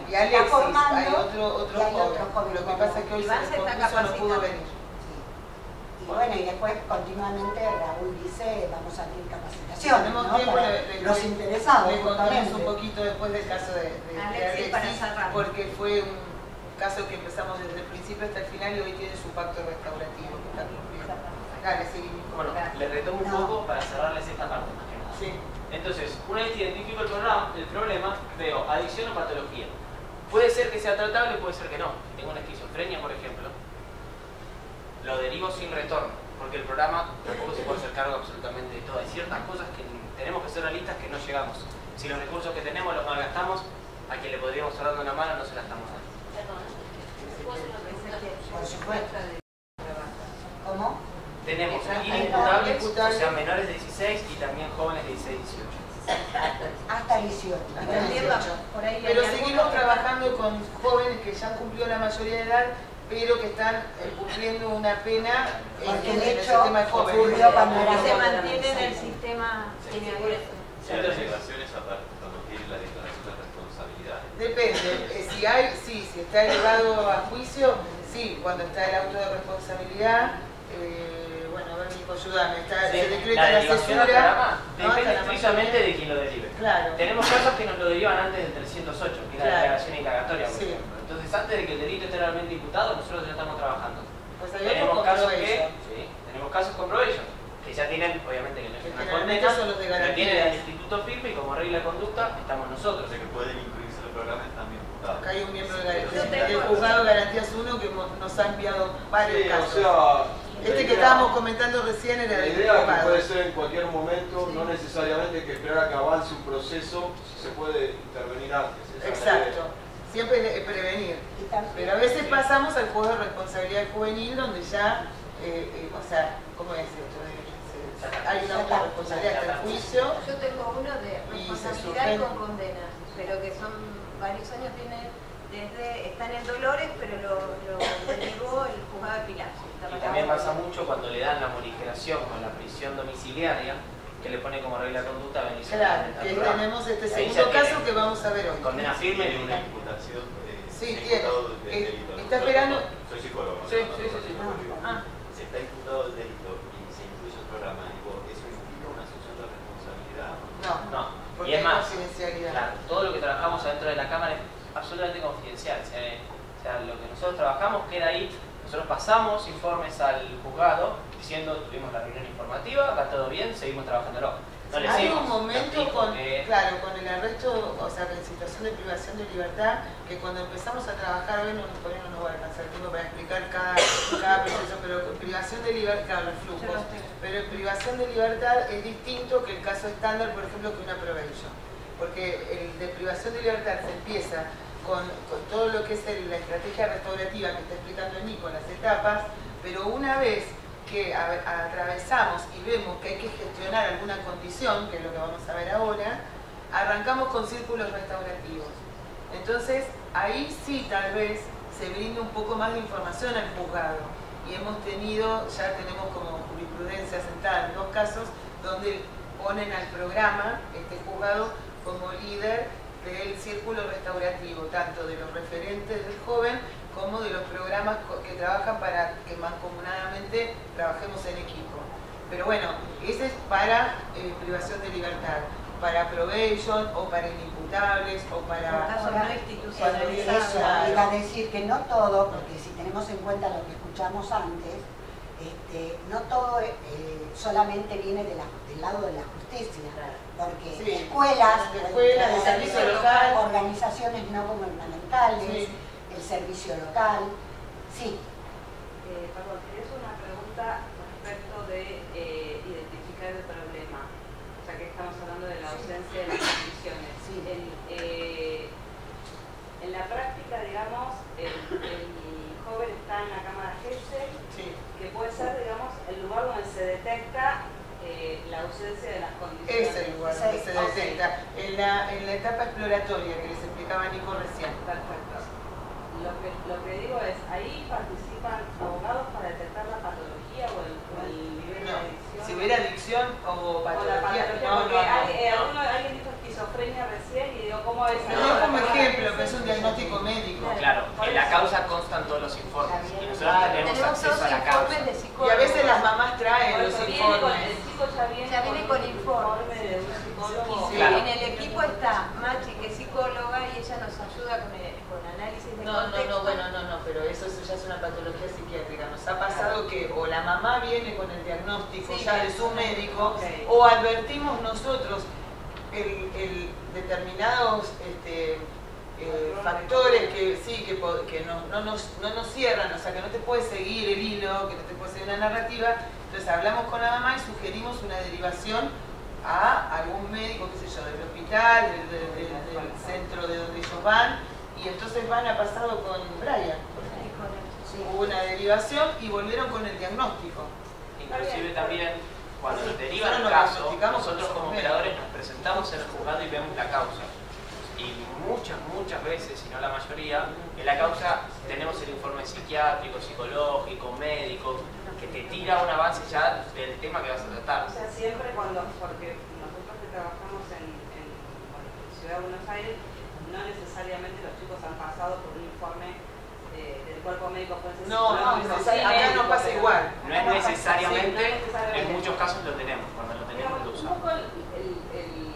Y está formando hay otro, otro y hay joven. otro joven Lo que como- pasa es que hoy Iván se se está descompuso, no pudo capacitando. venir. Sí. Bueno, y después continuamente Raúl dice, vamos a abrir capacitación, Tenemos ¿no? tiempo, Para le- los interesados, Le contamos un poquito después del caso de, de- de Alexis, para cerrar. porque fue un caso que empezamos desde el principio hasta el final y hoy tiene su pacto restaurativo que está cumpliendo. Dale, seguimos. bueno, le retomo un No. poco para cerrarles esta parte más que nada. Sí. Entonces, una vez que identifico el, programa, el problema, veo adicción o patología. Puede ser que sea tratable, puede ser que no. Tengo una esquizofrenia, por ejemplo. Lo derivo sin retorno, porque el programa tampoco se puede hacer cargo absolutamente de todo. Hay ciertas cosas que tenemos que ser realistas que no llegamos. Si los recursos que tenemos los malgastamos, a quien le podríamos estar dando una mano no se la estamos dando. Perdón, ¿se puede hacer una pregunta? Por supuesto. ¿Cómo? Tenemos inimputables, o imputables. sea, menores de 16 y también jóvenes de 16 18. Hasta 18. Hasta Entiendo, 18. por ahí Pero seguimos trabajando con jóvenes que ya han cumplido la mayoría de edad, pero que están eh, cumpliendo una pena en, Porque en de el hecho sistema de jóvenes. se mantiene en el sistema Sí. Si hay declaraciones aparte, cuando tiene la declaración de responsabilidad. Depende, eh, si hay, sí, si está elevado a juicio, sí, cuando está el auto de responsabilidad, eh, bueno, a ver, Nico, ayúdame, está, Sí, se decreta la la cesura, ¿no? depende estrictamente de quien lo derive. Claro. Tenemos casos que nos lo derivan antes del 308, que es la declaración indagatoria, por Sí. ejemplo. Antes de que el delito esté realmente imputado, nosotros ya estamos trabajando. Pues hay otros Tenemos casos que, sí, tenemos casos con probation, que ya tienen, obviamente que no es Que una condena, los pero tienen el instituto firme y como regla de conducta estamos O nosotros. sea que pueden incluirse en el programa y están imputados. Acá hay un miembro de tengo- del juzgado de garantías 1 que nos ha enviado varios Sí, casos. o sea, este la que estábamos comentando recién era La idea que puede ser en cualquier momento, no necesariamente que esperar a que avance un proceso, si se puede intervenir antes. la Exacto. Siempre es prevenir. Pero a veces pasamos al juego de responsabilidad juvenil donde ya, eh, eh, o sea, ¿cómo es esto? Eh, hay una auto de responsabilidad hasta el juicio. Yo tengo uno de responsabilidad y con condena, pero que son varios años, tiene desde, están en Dolores, pero lo, lo derivó el juzgado de Pilar. Y también pasa mucho cuando le dan la morigeración con la prisión domiciliaria, que le pone como regla de conducta venir Claro, que tenemos este segundo caso que vamos a ver hoy. Condena firme Tiene y una imputación. eh, Sí, tiene. imputado del Eh, delito. está esperando- Soy psicólogo. Sí, ¿no? sí, sí, sí. Ah, Si está imputado el delito y se incluye el programa, digo, ¿eso implica una asunción de responsabilidad? No, No, porque y es más, confidencialidad. claro, todo lo que trabajamos adentro de la Cámara es absolutamente confidencial. O sea, lo que nosotros trabajamos queda ahí. Nosotros pasamos informes al juzgado diciendo tuvimos la reunión informativa, va todo bien, seguimos trabajándolo. No le Hay decimos, un momento con, que- claro, con el arresto, o sea, en situación de privación de libertad, que cuando empezamos a trabajar, hoy no, no nos va a alcanzar el tiempo para explicar cada, cada proceso, pero con privación de libertad, los flujos, pero en privación de libertad es distinto que el caso estándar, por ejemplo, que una probation, porque el de privación de libertad se empieza con, con todo lo que es el- la estrategia restaurativa que está explicando Nico, las etapas, pero una vez que atravesamos y vemos que hay que gestionar alguna condición, que es lo que vamos a ver ahora, arrancamos con círculos restaurativos. Entonces, ahí sí tal vez se brinde un poco más de información al juzgado. Y hemos tenido, ya tenemos como jurisprudencia sentada en dos casos, donde ponen al programa, este juzgado, como líder del círculo restaurativo, tanto de los referentes del joven como de los programas que trabajan para que mancomunadamente trabajemos en equipo. Pero bueno, ese es para eh, privación de libertad, para probation o para inimputables o para... Eso, Claro. iba a decir que no todo, porque si tenemos en cuenta lo que escuchamos antes, este, no todo eh, solamente viene de la- del lado de la justicia, porque Sí. escuelas, De escuelas, de servicio local. organizaciones no gubernamentales, Sí. El servicio local, sí. Eh, perdón, hacer una pregunta respecto de eh, identificar el problema, ya que estamos hablando de la ausencia de las condiciones. En, eh, en la práctica, digamos, el, el joven está en la cámara GESE, que puede ser, digamos, el lugar donde se detecta eh, la ausencia de las condiciones. Es el lugar donde se detecta. En la, en la etapa exploratoria que les explicaba Nico recién. Que, lo que digo es, ahí participan abogados para detectar la patología o el, o el nivel No. de adicción. Si hubiera adicción o O la patología, patología, no, no, alguien, eh, alguno- alguien dijo esquizofrenia recién y digo, ¿cómo es? No, como ejemplo, que es un diagnóstico médico. Claro, en la causa constan todos los informes y nosotros Claro. tenemos Tenemos acceso todos a la causa. Y a veces las mamás traen los informes. el chico ya viene, Ya viene con informe. de un psicólogo. Sí, Claro. En el equipo está Machi, que es psicóloga, y ella nos ayuda con, el- con análisis de No, no, contexto. no, bueno, no, no, pero eso, eso ya es una patología psiquiátrica. Nos ha pasado que o la mamá viene con el diagnóstico Sí, ya de su médico, o advertimos nosotros el, el determinados este, eh, factores que sí, que, que no, no nos, no nos cierran, o sea, que no te puede seguir el hilo, que no te puede seguir una narrativa. Entonces hablamos con la mamá y sugerimos una derivación a algún médico, qué sé yo, del hospital, del, del- del- del centro de donde ellos van, y entonces van a pasado con Brian. Hubo una derivación y volvieron con el diagnóstico. Inclusive también cuando nos derivan Nosotros el caso, nosotros como operadores nos presentamos en el juzgado y vemos la causa. Y muchas, muchas veces, si no la mayoría, en la causa tenemos el informe psiquiátrico, psicológico, médico, que te tira un avance ya del tema que vas a tratar. O sea, siempre cuando, porque nosotros que trabajamos en, en Ciudad de Buenos Aires, no necesariamente los chicos han pasado por un informe eh, del cuerpo médico forense No, no, acá no médico, pasa igual. No es necesariamente, Sí, no es necesariamente. en muchos casos lo tenemos, cuando lo tenemos lo Un usamos. poco el, el- el-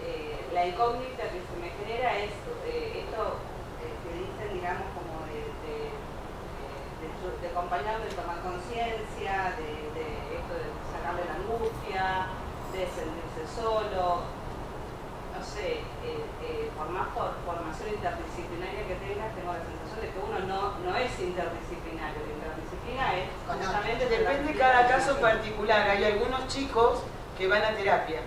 eh, la incógnita que se me genera es eh, esto eh, que dicen, digamos, como de, de, de, de- de acompañar, de tomar conciencia, de, de esto de sacarle la angustia, de sentirse solo, no sé, eh, eh, por más por- formación interdisciplinaria que tengas, tengo la sensación de que uno no, no es interdisciplinario, la interdisciplina es justamente... Depende cada caso particular. Hay algunos chicos que van a terapia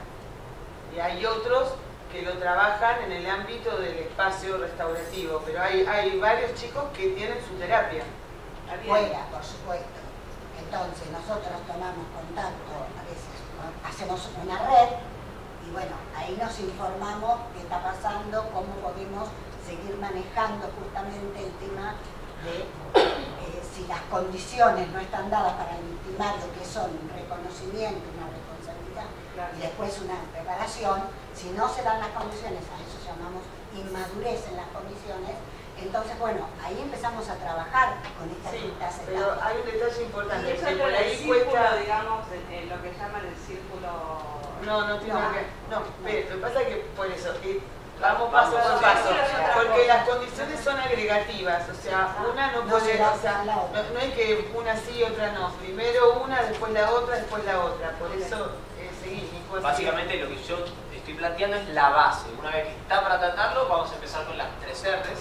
y hay otros que lo trabajan en el ámbito del espacio restaurativo, pero hay, hay varios chicos que tienen su terapia. Fuera, por supuesto. Entonces nosotros tomamos contacto, a veces hacemos una red y bueno, ahí nos informamos qué está pasando, cómo podemos seguir manejando justamente el tema de eh, si las condiciones no están dadas para intimar lo que son un reconocimiento, una responsabilidad y después una preparación, si no se dan las condiciones, a eso llamamos inmadurez en las condiciones, entonces bueno, ahí empezamos a trabajar con estas Sí, distintas pero hay un detalle importante, que por el ahí círculo, cuesta... digamos, en, en lo que llaman el círculo... No, no tiene No. que No, ve, lo que pasa es que por eso, eh, Vamos paso a paso, porque las condiciones son agregativas, o sea, una no puede, o sea, no, no hay que una sí y otra no. Primero una, después la otra, después la otra. Por eso eh. Básicamente lo que yo estoy planteando es la base. Una vez que está para tratarlo, vamos a empezar con las tres R's,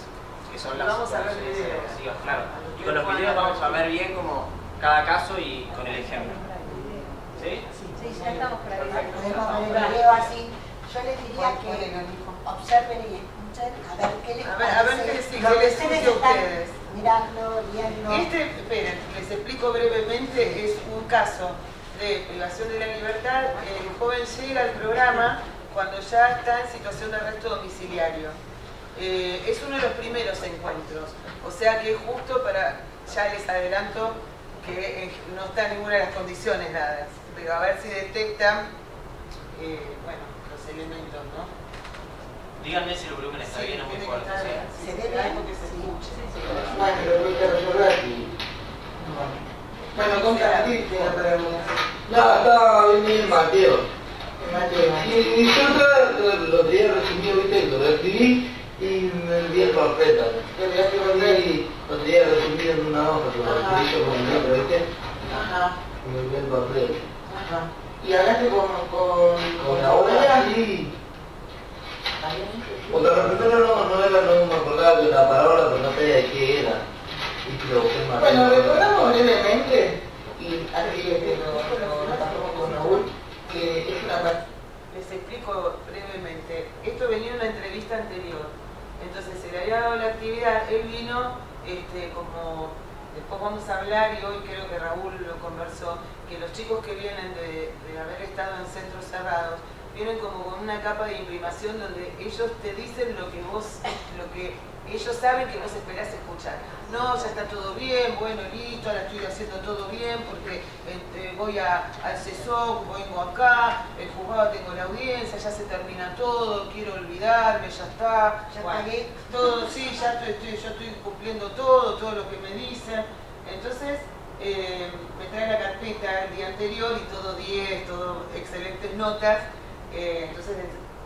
que son las Vamos a ver claro. Y con los videos vamos a ver bien como cada caso y con el ejemplo. ¿Sí? Ya estamos para el video así. Yo les diría que observen y escuchen a ver qué les A ver, a ver qué les- lo que les ustedes mirando, viendo. Este, esperen, les explico brevemente, es un caso de privación de la libertad. El joven llega al programa cuando ya está en situación de arresto domiciliario. Eh, es uno de los primeros encuentros, o sea que justo para, ya les adelanto que eh, no está ninguna de las condiciones dadas, pero a ver si detectan, eh, bueno, los elementos, ¿no? Díganme si el volumen está Sí, bien o muy que fuerte. se ve bien. porque se escucha. Bueno, con para No, estaba bien el Mateo. Y, yo lo, tenía resumido, viste, lo escribí y me envié también. Y lo tenía resumido en una hoja, lo escribí yo con el libro, viste, Ajá, y me envié el papel. Ajá. ¿Y hablaste con, con, Con la obra, sí. Porque lo primero no, no era, no me acordaba de la palabra, pero no sabía de qué era. Y lo más. Bueno, recordamos brevemente, y así este, lo, lo, lo pasamos con Raúl, que es una pa- Les explico brevemente. Esto venía en una entrevista anterior. Entonces se le había dado la actividad, él vino este, como, después vamos a hablar y hoy creo que Raúl lo conversó, que los chicos que vienen de, de haber estado en centros cerrados, vienen como con una capa de imprimación donde ellos te dicen lo que vos, lo que ellos saben que vos esperás escuchar. No, ya está todo bien, bueno, listo, ahora estoy haciendo todo bien porque este, voy a, al CESOC, vengo acá, el juzgado tengo la audiencia, ya se termina todo, quiero olvidarme, ya está. Ya Bueno, pagué. todo, sí, ya estoy, estoy- yo estoy cumpliendo todo, todo lo que me dicen. Entonces, eh, me trae la carpeta el día anterior y todo 10, todo excelentes notas. Eh, entonces,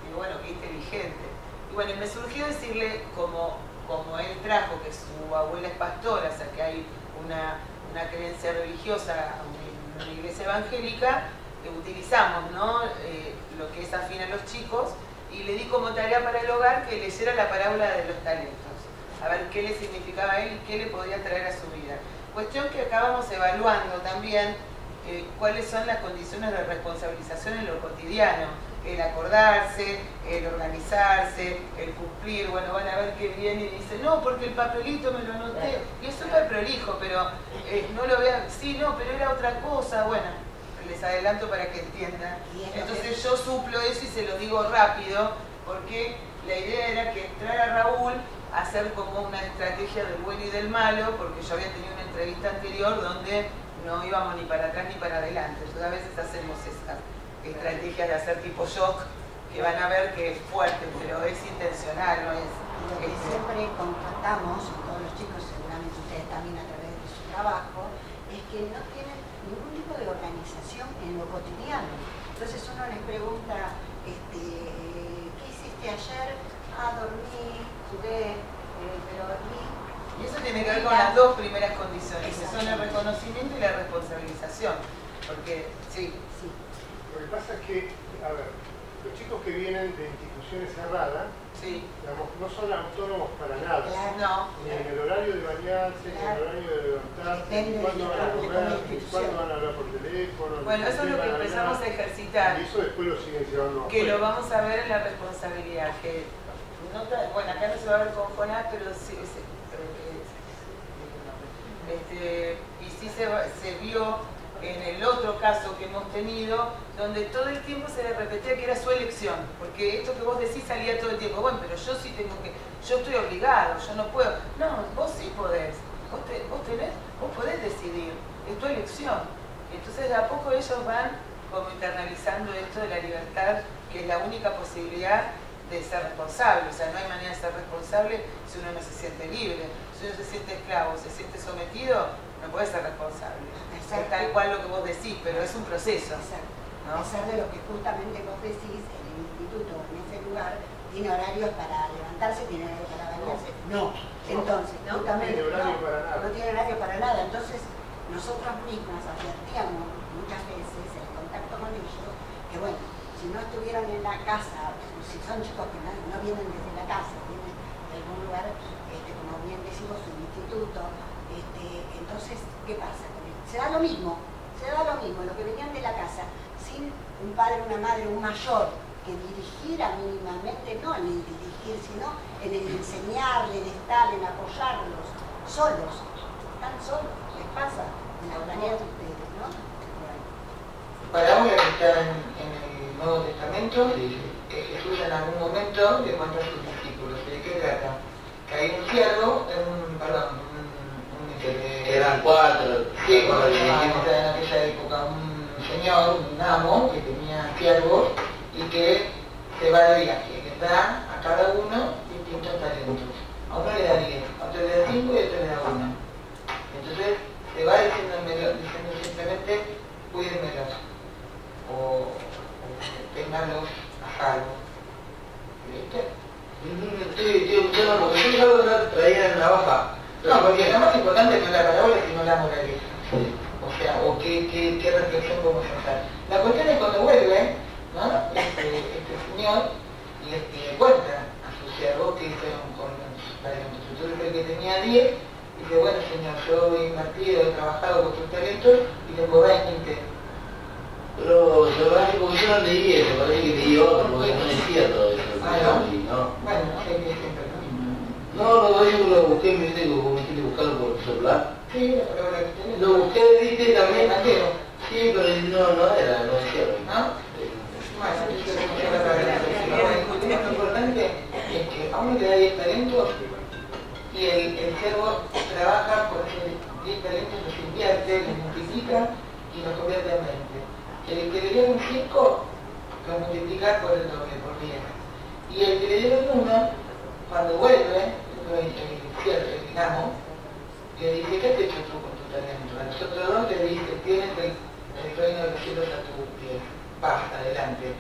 digo, bueno, qué inteligente. Y bueno, me surgió decirle, como, como él trajo, que su abuela es pastora, o sea que hay una, una creencia religiosa, una, una iglesia evangélica, que utilizamos ¿no? Eh, lo que es afín a los chicos, y le di como tarea para el hogar que leyera la parábola de los talentos, a ver qué le significaba a él y qué le podía traer a su vida. Cuestión que acabamos evaluando también eh, cuáles son las condiciones de responsabilización en lo cotidiano, el acordarse, el organizarse, el cumplir, bueno, van a ver que viene y dice, no, porque el papelito me lo anoté, y es súper prolijo, pero eh, no lo vean, sí, no, pero era otra cosa, bueno, les adelanto para que entiendan. Entonces yo suplo eso y se lo digo rápido, porque la idea era que traer a Raúl hacer como una estrategia del bueno y del malo, porque yo había tenido una entrevista anterior donde no íbamos ni para atrás ni para adelante. Entonces a veces hacemos estas estrategias de hacer tipo shock, que van a ver que es fuerte, pero es intencional, no es... Lo que este, siempre constatamos, todos los chicos, seguramente ustedes también a través de su trabajo, es que no tienen ningún tipo de organización en lo cotidiano. Entonces uno les pregunta, este, ¿qué hiciste ayer? Ah, dormí, eh. Y eso tiene que ver con las dos primeras condiciones, que son el reconocimiento y la responsabilización. Porque, sí, Sí. Lo que pasa es que, a ver, los chicos que vienen de instituciones cerradas, sí, digamos, no son autónomos para nada. no. Ni en el horario de bañarse, ni en el horario de levantarse, ni cuándo van a comer, ni cuándo van a hablar por teléfono. Bueno, eso es lo que a empezamos a ejercitar. Y eso después lo siguen llevando que lo vamos a ver en la responsabilidad, que bueno, acá no se va a ver con Jonás, pero sí, eh, este, y sí se, vio en el otro caso que hemos tenido, donde todo el tiempo se le repetía que era su elección, porque esto que vos decís salía todo el tiempo, bueno, pero yo sí tengo que, yo estoy obligado, yo no puedo. No, vos sí podés, vos tenés, vos podés decidir, es tu elección. Entonces de a poco ellos van como internalizando esto de la libertad, que es la única posibilidad de ser responsable. O sea, no hay manera de ser responsable si uno no se siente libre. Si uno se siente esclavo, se siente sometido, no puede ser responsable. Es tal cual lo que vos decís, pero es un proceso. Exacto. ¿no? A pesar de lo que justamente vos decís, en el instituto, en ese lugar, tiene horarios para levantarse, tiene horarios para bañarse. No. Entonces, justamente, tiene horario no, para nada. no tiene horario para nada. Entonces, nosotras mismas advertíamos muchas veces en el contacto con ellos que, bueno, si no estuvieran en la casa, si son chicos que no, no vienen desde la casa, vienen de algún lugar, este, como bien decimos, un instituto, este, entonces, ¿qué pasa? Se da lo mismo, se da lo mismo, lo que venían de la casa, sin un padre, una madre, un mayor que dirigiera mínimamente, no en el dirigir, sino en el enseñarle, en estar, en apoyarlos, solos, están solos, les pasa en la humanidad de ustedes, ¿no? Bueno. Paramos la que está en, en el Nuevo Testamento, que Jesús en algún momento le cuenta a sus discípulos. ¿De qué trata? Que hay un siervo, un, perdón, un, un, este, Eran cuatro. Sí, llamaba en aquella época, un señor, un amo que tenía siervos y que se va de viaje, que da a cada uno distintos talentos. A uno le da 10, a otro le da 5 y a otro le da 1. Entonces se va diciendo, diciendo simplemente cuídenmelos o, o ténganlos a salvo. ¿Viste? Yo, yo no, porque yo no traía la baja. No, porque lo más importante no es la parábola, sino la moraleja. O sea, o qué, qué, qué reflexión a hacer. La cuestión es cuando vuelve, ¿no? Este, este señor le, le cuenta a su siervo que hizo con. Entonces el que tenía 10, dice, bueno señor, yo he invertido, he trabajado con tus talentos y tengo 20. Pero lo pasa es que porque yo no leí eso, parece que leí otro, porque no decía todo eso. Ah, ¿no? Sí, ¿no? Bueno, lo mismo. No, no, yo lo busqué, me dice que me dijiste buscarlo por celular. Sí, la palabra que tenés. Lo busqué, viste, también. Sí, pero no, no era, no decía. ¿No? Bueno, la palabra que tenés. Lo importante es que a uno le da 10 talentos y el, el servo trabaja por esos 10 talentos, los invierte, los multiplica y los convierte en 20. El que le dieron 5 lo multiplica por el doble, por 10. Y el que le dieron 1, cuando vuelve, el, el, amo, le dice, ¿qué has hecho tú con tu talento? A los otros dos le dice, tienes el, el reino de los cielos a tu pie, basta, adelante.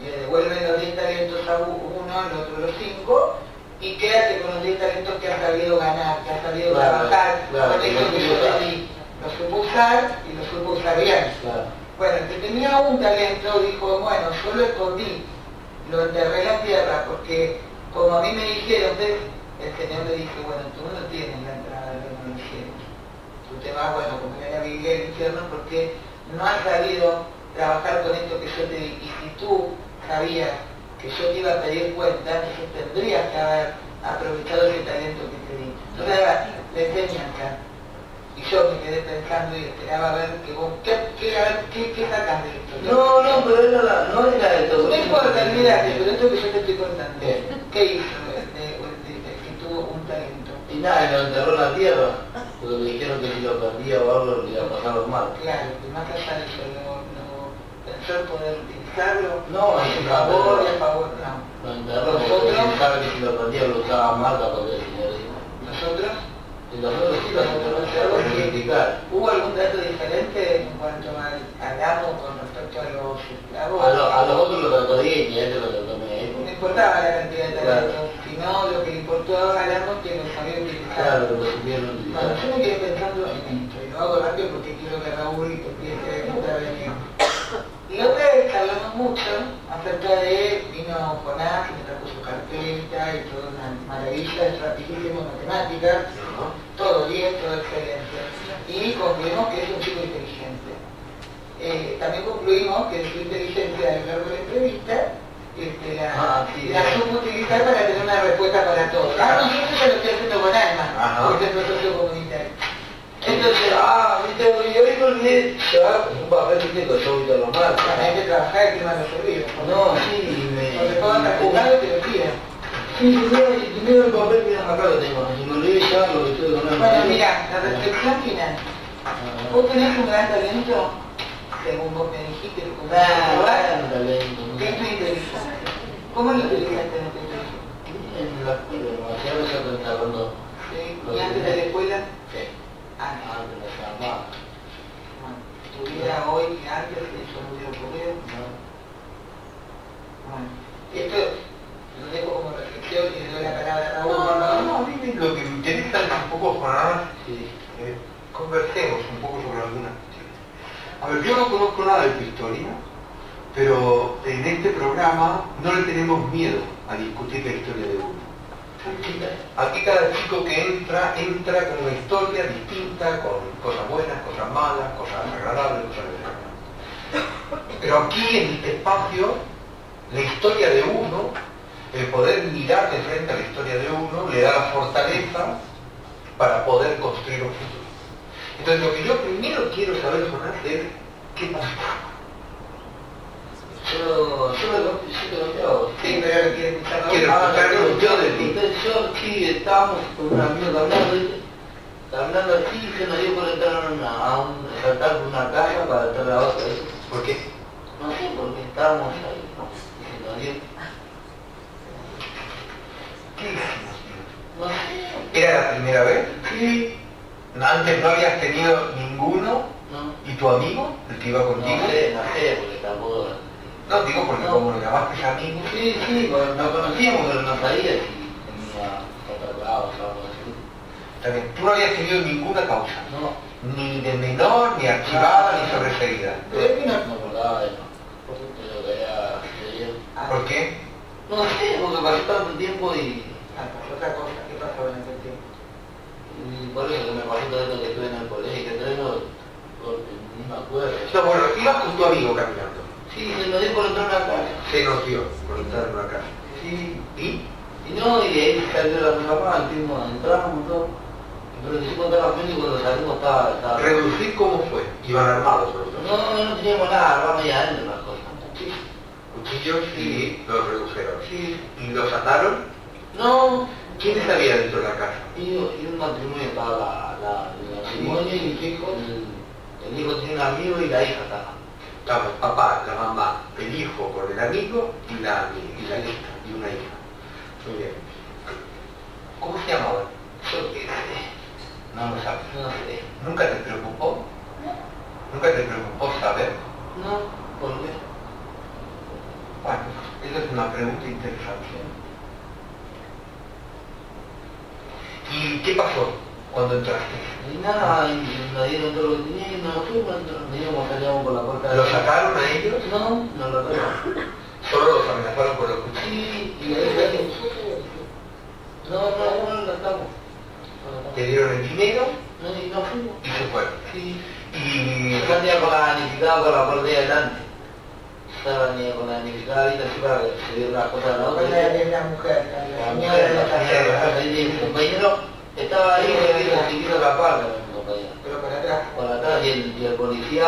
Y le devuelven los 10 talentos a uno, al otro los 5, y quédate con los 10 talentos que has sabido ganar, que has sabido Claro, trabajar claro, con eso que yo te di. Lo supo usar y lo supo usar bien. Claro. Bueno, el que tenía un talento dijo, bueno, yo lo escondí, lo enterré en la tierra, porque como a mí me dijeron, ¿ves? el Señor le dijo, bueno, tú no tienes la entrada al reino del cielo. Tú te vas, bueno, como a la Biblia del infierno, porque no has sabido trabajar con esto que yo te di. Y si tú sabías que yo te iba a pedir cuenta, entonces tendrías que haber aprovechado ese talento que te di. Entonces ahora le enseñan acá. Y yo me quedé pensando y esperaba ver que vos, ¿qué, qué, a ver, qué, qué sacas de esto? No, no, pero era la, no era esto. No importa, olvídate, pero esto que yo te estoy contando. Bien. ¿Qué hizo el de- el que tuvo un talento? Y nada, y lo enterró en la tierra, porque me dijeron que si lo perdía o algo le iba a pasar mal. Claro, que más allá de eso, no, no pensó en poder utilizarlo No, a su favor y a favor, no. Lo enterró porque sabe que si lo perdía lo usaba mal capaz que el señor ¿hubo algún dato diferente en cuanto al, al amo con respecto a los esclavos? A, lo- a los otros lo trató bien y a este lo trató. No importaba la cantidad de Claro. talentos, sino lo que le importó al amo que lo sabía utilizar. Claro, lo supieron Bueno, utilizar. yo me quedé pensando en esto, y lo hago rápido porque quiero que Raúl empiece a intervenir. Y la otra vez hablamos mucho acerca de, vino Jonás y me trajo su carpeta y toda una maravilla, es rapidísimo matemáticas, todo bien, todo excelente. Y concluimos que es un chico inteligente. Eh, también concluimos que su inteligencia a lo largo de la entrevista este, la, Ah, sí. la supo utilizar para tener una respuesta para todo. Ah, no, yo eso lo estoy haciendo con alma, Ajá. porque es socio comunitario. Entonces, ah, viste, yo me olvidé llevar un papel con yo ahorita lo mal. Hay que trabajar el tema de los servicios. No, sí, me... Porque todo está jugado y te lo piden. Sí, y primero el papel, mira, acá lo tengo. Si me olvidé ya lo que estoy él. Bueno, mira, la reflexión final. Vos tenés un gran talento, según vos me dijiste, Ah, probar, gran talento. que es inteligencia. ¿Cómo lo utilizaste en tu inteligencia? En la escuela, ya está hablando. ¿Sí? ¿Y antes de la escuela? Sí. Ah, Antes la llamaba. bueno, tu vida hoy antes, eso no hubiera ocurrido. No. Bueno, esto creo le doy la palabra a Raúl. No, no, no, lo que me interesa es un poco para que eh, eh, conversemos un poco sobre algunas cuestiones. A ver, yo no conozco nada de tu historia, pero en este programa no le tenemos miedo a discutir la historia de uno. Aquí cada chico que entra, entra con una historia distinta, con cosas buenas, cosas malas, cosas agradables, cosas desagradables. Pero aquí en este espacio, la historia de uno el poder mirar de frente a la historia de uno, le da la fortaleza para poder construir un futuro. Entonces lo que yo primero quiero saber, Jonás, es qué pasa. Yo, yo lo escuchar Quiero escucharlo yo de ti. Yo aquí estábamos con un amigo hablando. Hablando así, se nos dio por entrar a, un, saltar por una casa para entrar a otra. ¿Por qué? No sé, porque estábamos ahí, ¿no? Y se nos dio. ¿Qué hicimos? No sé. ¿Era la primera vez? Sí. ¿Antes no habías tenido ninguno? No. ¿Y tu amigo, el que iba contigo? No sé, no sé, porque tampoco... No, digo porque como lo llamaste amigo. Sí, sí, bueno, nos conocíamos, pero no sabía si tenía otra causa o algo así. Bien, tú no habías tenido ninguna causa. No. Ni de menor, ni archivada, ni sobreseída. Pero es que no me acordaba de eso. Era serio. ¿Por qué? No sé, porque pasó tanto tiempo y... Ah, pasó otra cosa, ¿qué pasó en ese tiempo? y por eso que me pasó todo esto que estuve en el colegio, entonces no, porque ni me acuerdo. No, bueno, ibas con tu amigo caminando. Sí, se nos dio por entrar a una casa. Se nos dio por entrar en una casa. Sí. ¿Y? Y no, y de ahí salió la mamá, fuimos, entramos, todo. Pero sí contar la frente y cuando salimos estaba... estaba... ¿Reducir cómo fue? Iban armados por otro. No, no, no teníamos nada, armamos ya adentro las cosas. Sí. Cuchillos y los redujeron. Sí. ¿Y los ataron? No. ¿Quiénes había dentro de la casa? Y, y un matrimonio estaba la, la, matrimonio y el hijo, el, el hijo tiene un amigo y la hija estaba. Estaba el papá, la mamá, el hijo con el amigo y la, y la hija, y una hija. Muy bien. ¿Cómo se llamaban? Yo qué. No lo sabes. No sé. ¿Nunca te preocupó? ¿Nunca te preocupó saber? No, ¿por qué? Bueno, esa es una pregunta interesante. ¿Y qué pasó cuando entraste? Y nada, y nos dieron todo lo que tenían y nos fuimos, nos íbamos, salíamos por la puerta de ¿Lo sacaron a ellos? No, no lo sacaron. Solo los amenazaron por los cuchillos. Sí, y ahí salimos. No, no, no lo sacamos. ¿Te dieron el dinero? No, y nos fuimos. Y se fueron. Sí. Y... Yo salía con la aniquilada con la puerta de adelante. Estaba ni con la aniquilada ahorita así para diera la cosa a la otra. De la mujer, La la mujer, de la casa. ahí mi compañero estaba ahí y chiquito la parte, mi compañero. Pero para atrás. Por atrás y el, y el policía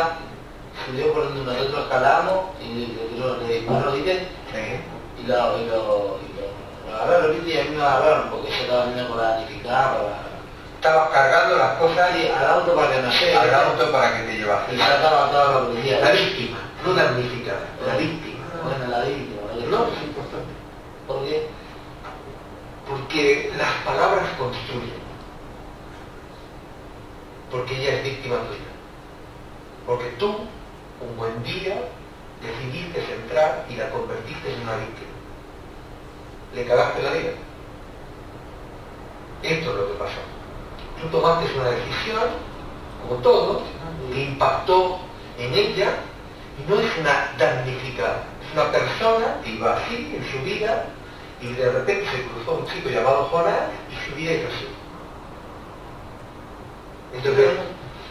subió por donde nosotros escalamos y le disparó, ¿viste? Sí. Y lo, y lo, y lo, agarraron, ¿viste? Y a mí me agarraron porque yo estaba viniendo con la aniquilada para... Estabas cargando las cosas Y al auto para que no llegue. al auto para que te llevase. Y ya estaba toda la policía. La víctima, no damnificada, la víctima. Bueno, la víctima. No, es importante. ¿Por qué? Porque las palabras construyen. Porque ella es víctima tuya. Porque tú, un buen día, decidiste entrar y la convertiste en una víctima. Le cagaste la vida. Esto es lo que pasó. Tú tomaste una decisión, como todo, que impactó en ella no es una damnificada. Es una persona que iba así en su vida y de repente se cruzó un chico llamado Jonás y su vida es así. Entonces,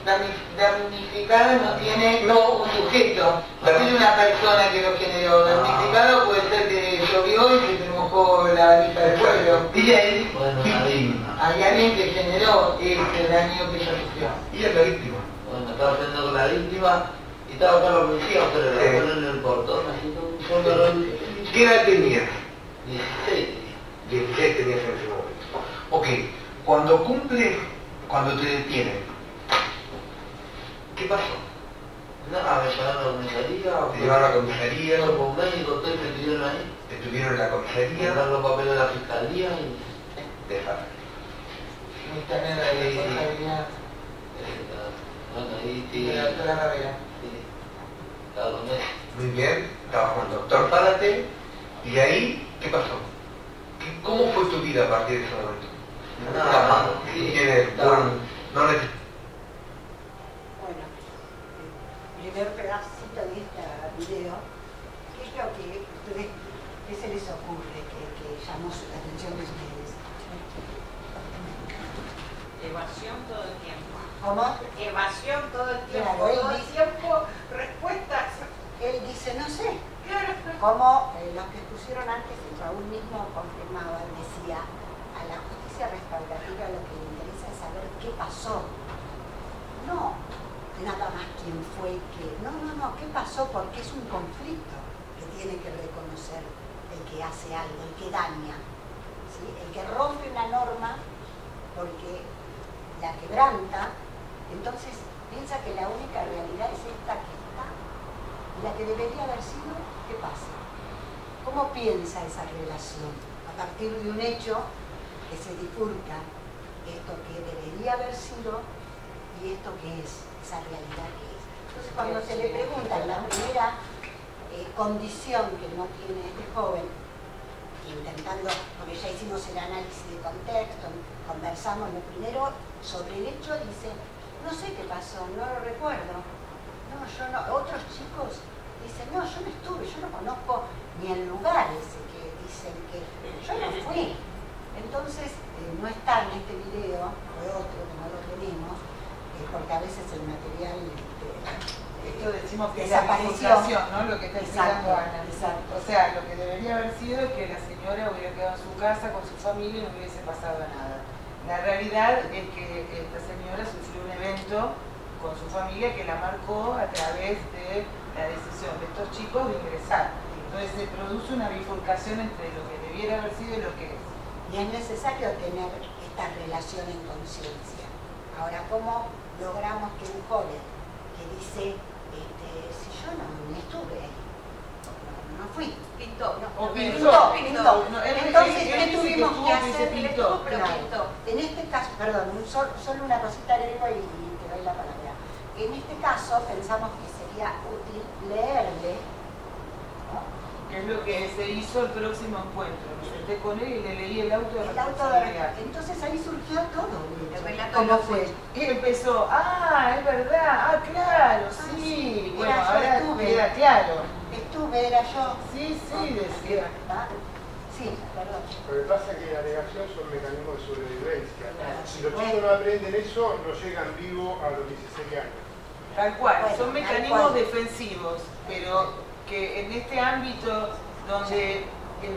Damni- Damnificada no tiene un sujeto, no tiene una persona que lo generó. Damnificado puede ser que llovió y se mojó la valija del pueblo. Y ahí, bueno. Hay alguien que generó ese daño que ella sufrió. ella es la víctima. Bueno, estaba haciendo con la víctima y estaba acá la policía, pero la Sí. ponen en el portón, ¿Qué edad tenías? 16. 16 tenías en ese momento. Ok, cuando cumple, cuando te detienen, ¿qué pasó? Nada, me llevaron a la comisaría. Te llevaron a la comisaría, Fueron por un médico, y me tuvieron ahí. te tuvieron en la comisaría, Mandaron los papeles de la fiscalía y... dejaron. Muy tener la responsabilidad eh, Bueno, ahí sí. Estaba. Muy bien, estabas con el doctor Párate, y ahí, ¿qué pasó? ¿Qué- ¿Cómo fue tu vida a partir de ese momento? Nada, Nada, sí, tienes estaba- buen No Bueno, el primer pedacito de este video, ¿qué es lo que ustedes, qué se les ocurre que, que llamó su- la atención de ustedes? Evasión todo el tiempo. ¿Cómo? Evasión todo el tiempo. Claro, todo el tiempo. Él dice, no sé, como eh, los que pusieron antes, y Raúl mismo confirmaba, decía, a la justicia restaurativa lo que le interesa es saber qué pasó. No, nada más quién fue, qué. No, no, no, qué pasó, porque es un conflicto que tiene que reconocer el que hace algo, el que daña, ¿sí? el que rompe una norma porque la quebranta, entonces piensa que la única realidad es esta que la que debería haber sido, ¿qué pasa? ¿Cómo piensa esa relación? A partir de un hecho que se bifurca esto que debería haber sido y esto que es, esa realidad que es. Entonces cuando se le pregunta la primera eh, condición que no tiene este joven, intentando, porque ya hicimos el análisis de contexto, conversamos lo primero sobre el hecho, dice, no sé qué pasó, no lo recuerdo. No, yo no. Otros chicos dicen, no, yo no estuve, yo no conozco ni el lugar ese que dicen que yo no fui. Entonces, eh, no está en este video, fue otro que no lo tenemos, eh, porque a veces el material este, Esto decimos que es la desapareció. bifurcación, ¿no? Lo que está explicando Ana. exacto. O sea, lo que debería haber sido es que la señora hubiera quedado en su casa con su familia y no hubiese pasado nada. La realidad es que esta señora sufrió un evento con su familia que la marcó a través de la decisión de estos chicos de ingresar. Entonces se produce una bifurcación entre lo que debiera haber sido y lo que es. Y es necesario tener esta relación en conciencia. Ahora, ¿cómo logramos que un joven que dice, este, si yo no, no estuve ahí, no, no fui, Pintó. no, O pintó. pintó. No, él- Entonces, él ¿qué tuvimos que hacer? pintó. Claro. Pintó. En este caso, perdón, un sol- solo una cosita agrego y, y te doy la palabra. En este caso pensamos que sería útil leerle Que es lo que se hizo el próximo encuentro. Me senté con él y le leí el auto de el auto de responsabilidad. Entonces ahí surgió todo. relato ¿Cómo fue? Y empezó, ah, es verdad, ah, claro, sí. Bueno, Era yo, ahora estuve. queda claro. Estuve, era yo. Sí, sí, decía. ¿Ah? Sí, perdón. Lo que pasa es que la negación son mecanismos de sobrevivencia. Si los chicos no aprenden eso, no llegan vivos a los 16 años. Tal cual, Bueno, son mecanismos cual. defensivos, pero que en este ámbito donde,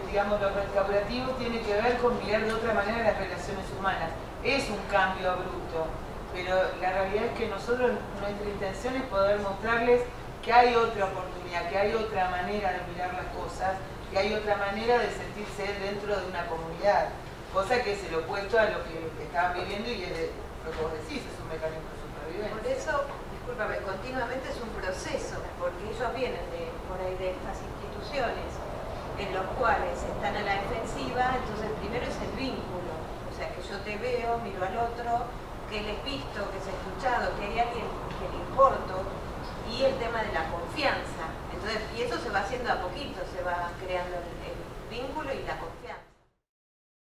digamos, lo restaurativo tiene que ver con mirar de otra manera las relaciones humanas. Es un cambio abrupto, pero la realidad es que nosotros, nuestra intención es poder mostrarles que hay otra oportunidad, que hay otra manera de mirar las cosas, que hay otra manera de sentirse dentro de una comunidad, cosa que es el opuesto a lo que estaban viviendo y es de- lo que vos decís, es un mecanismo de supervivencia. Por eso, discúlpame, continuamente es un proceso, porque ellos vienen de, por ahí de estas instituciones en los cuales están a la defensiva, entonces primero es el vínculo, o sea que yo te veo, miro al otro, que les visto, que se ha escuchado, que hay alguien que le importo, y el tema de la confianza. Entonces, y eso se va haciendo a poquito, se va creando el, el vínculo y la confianza.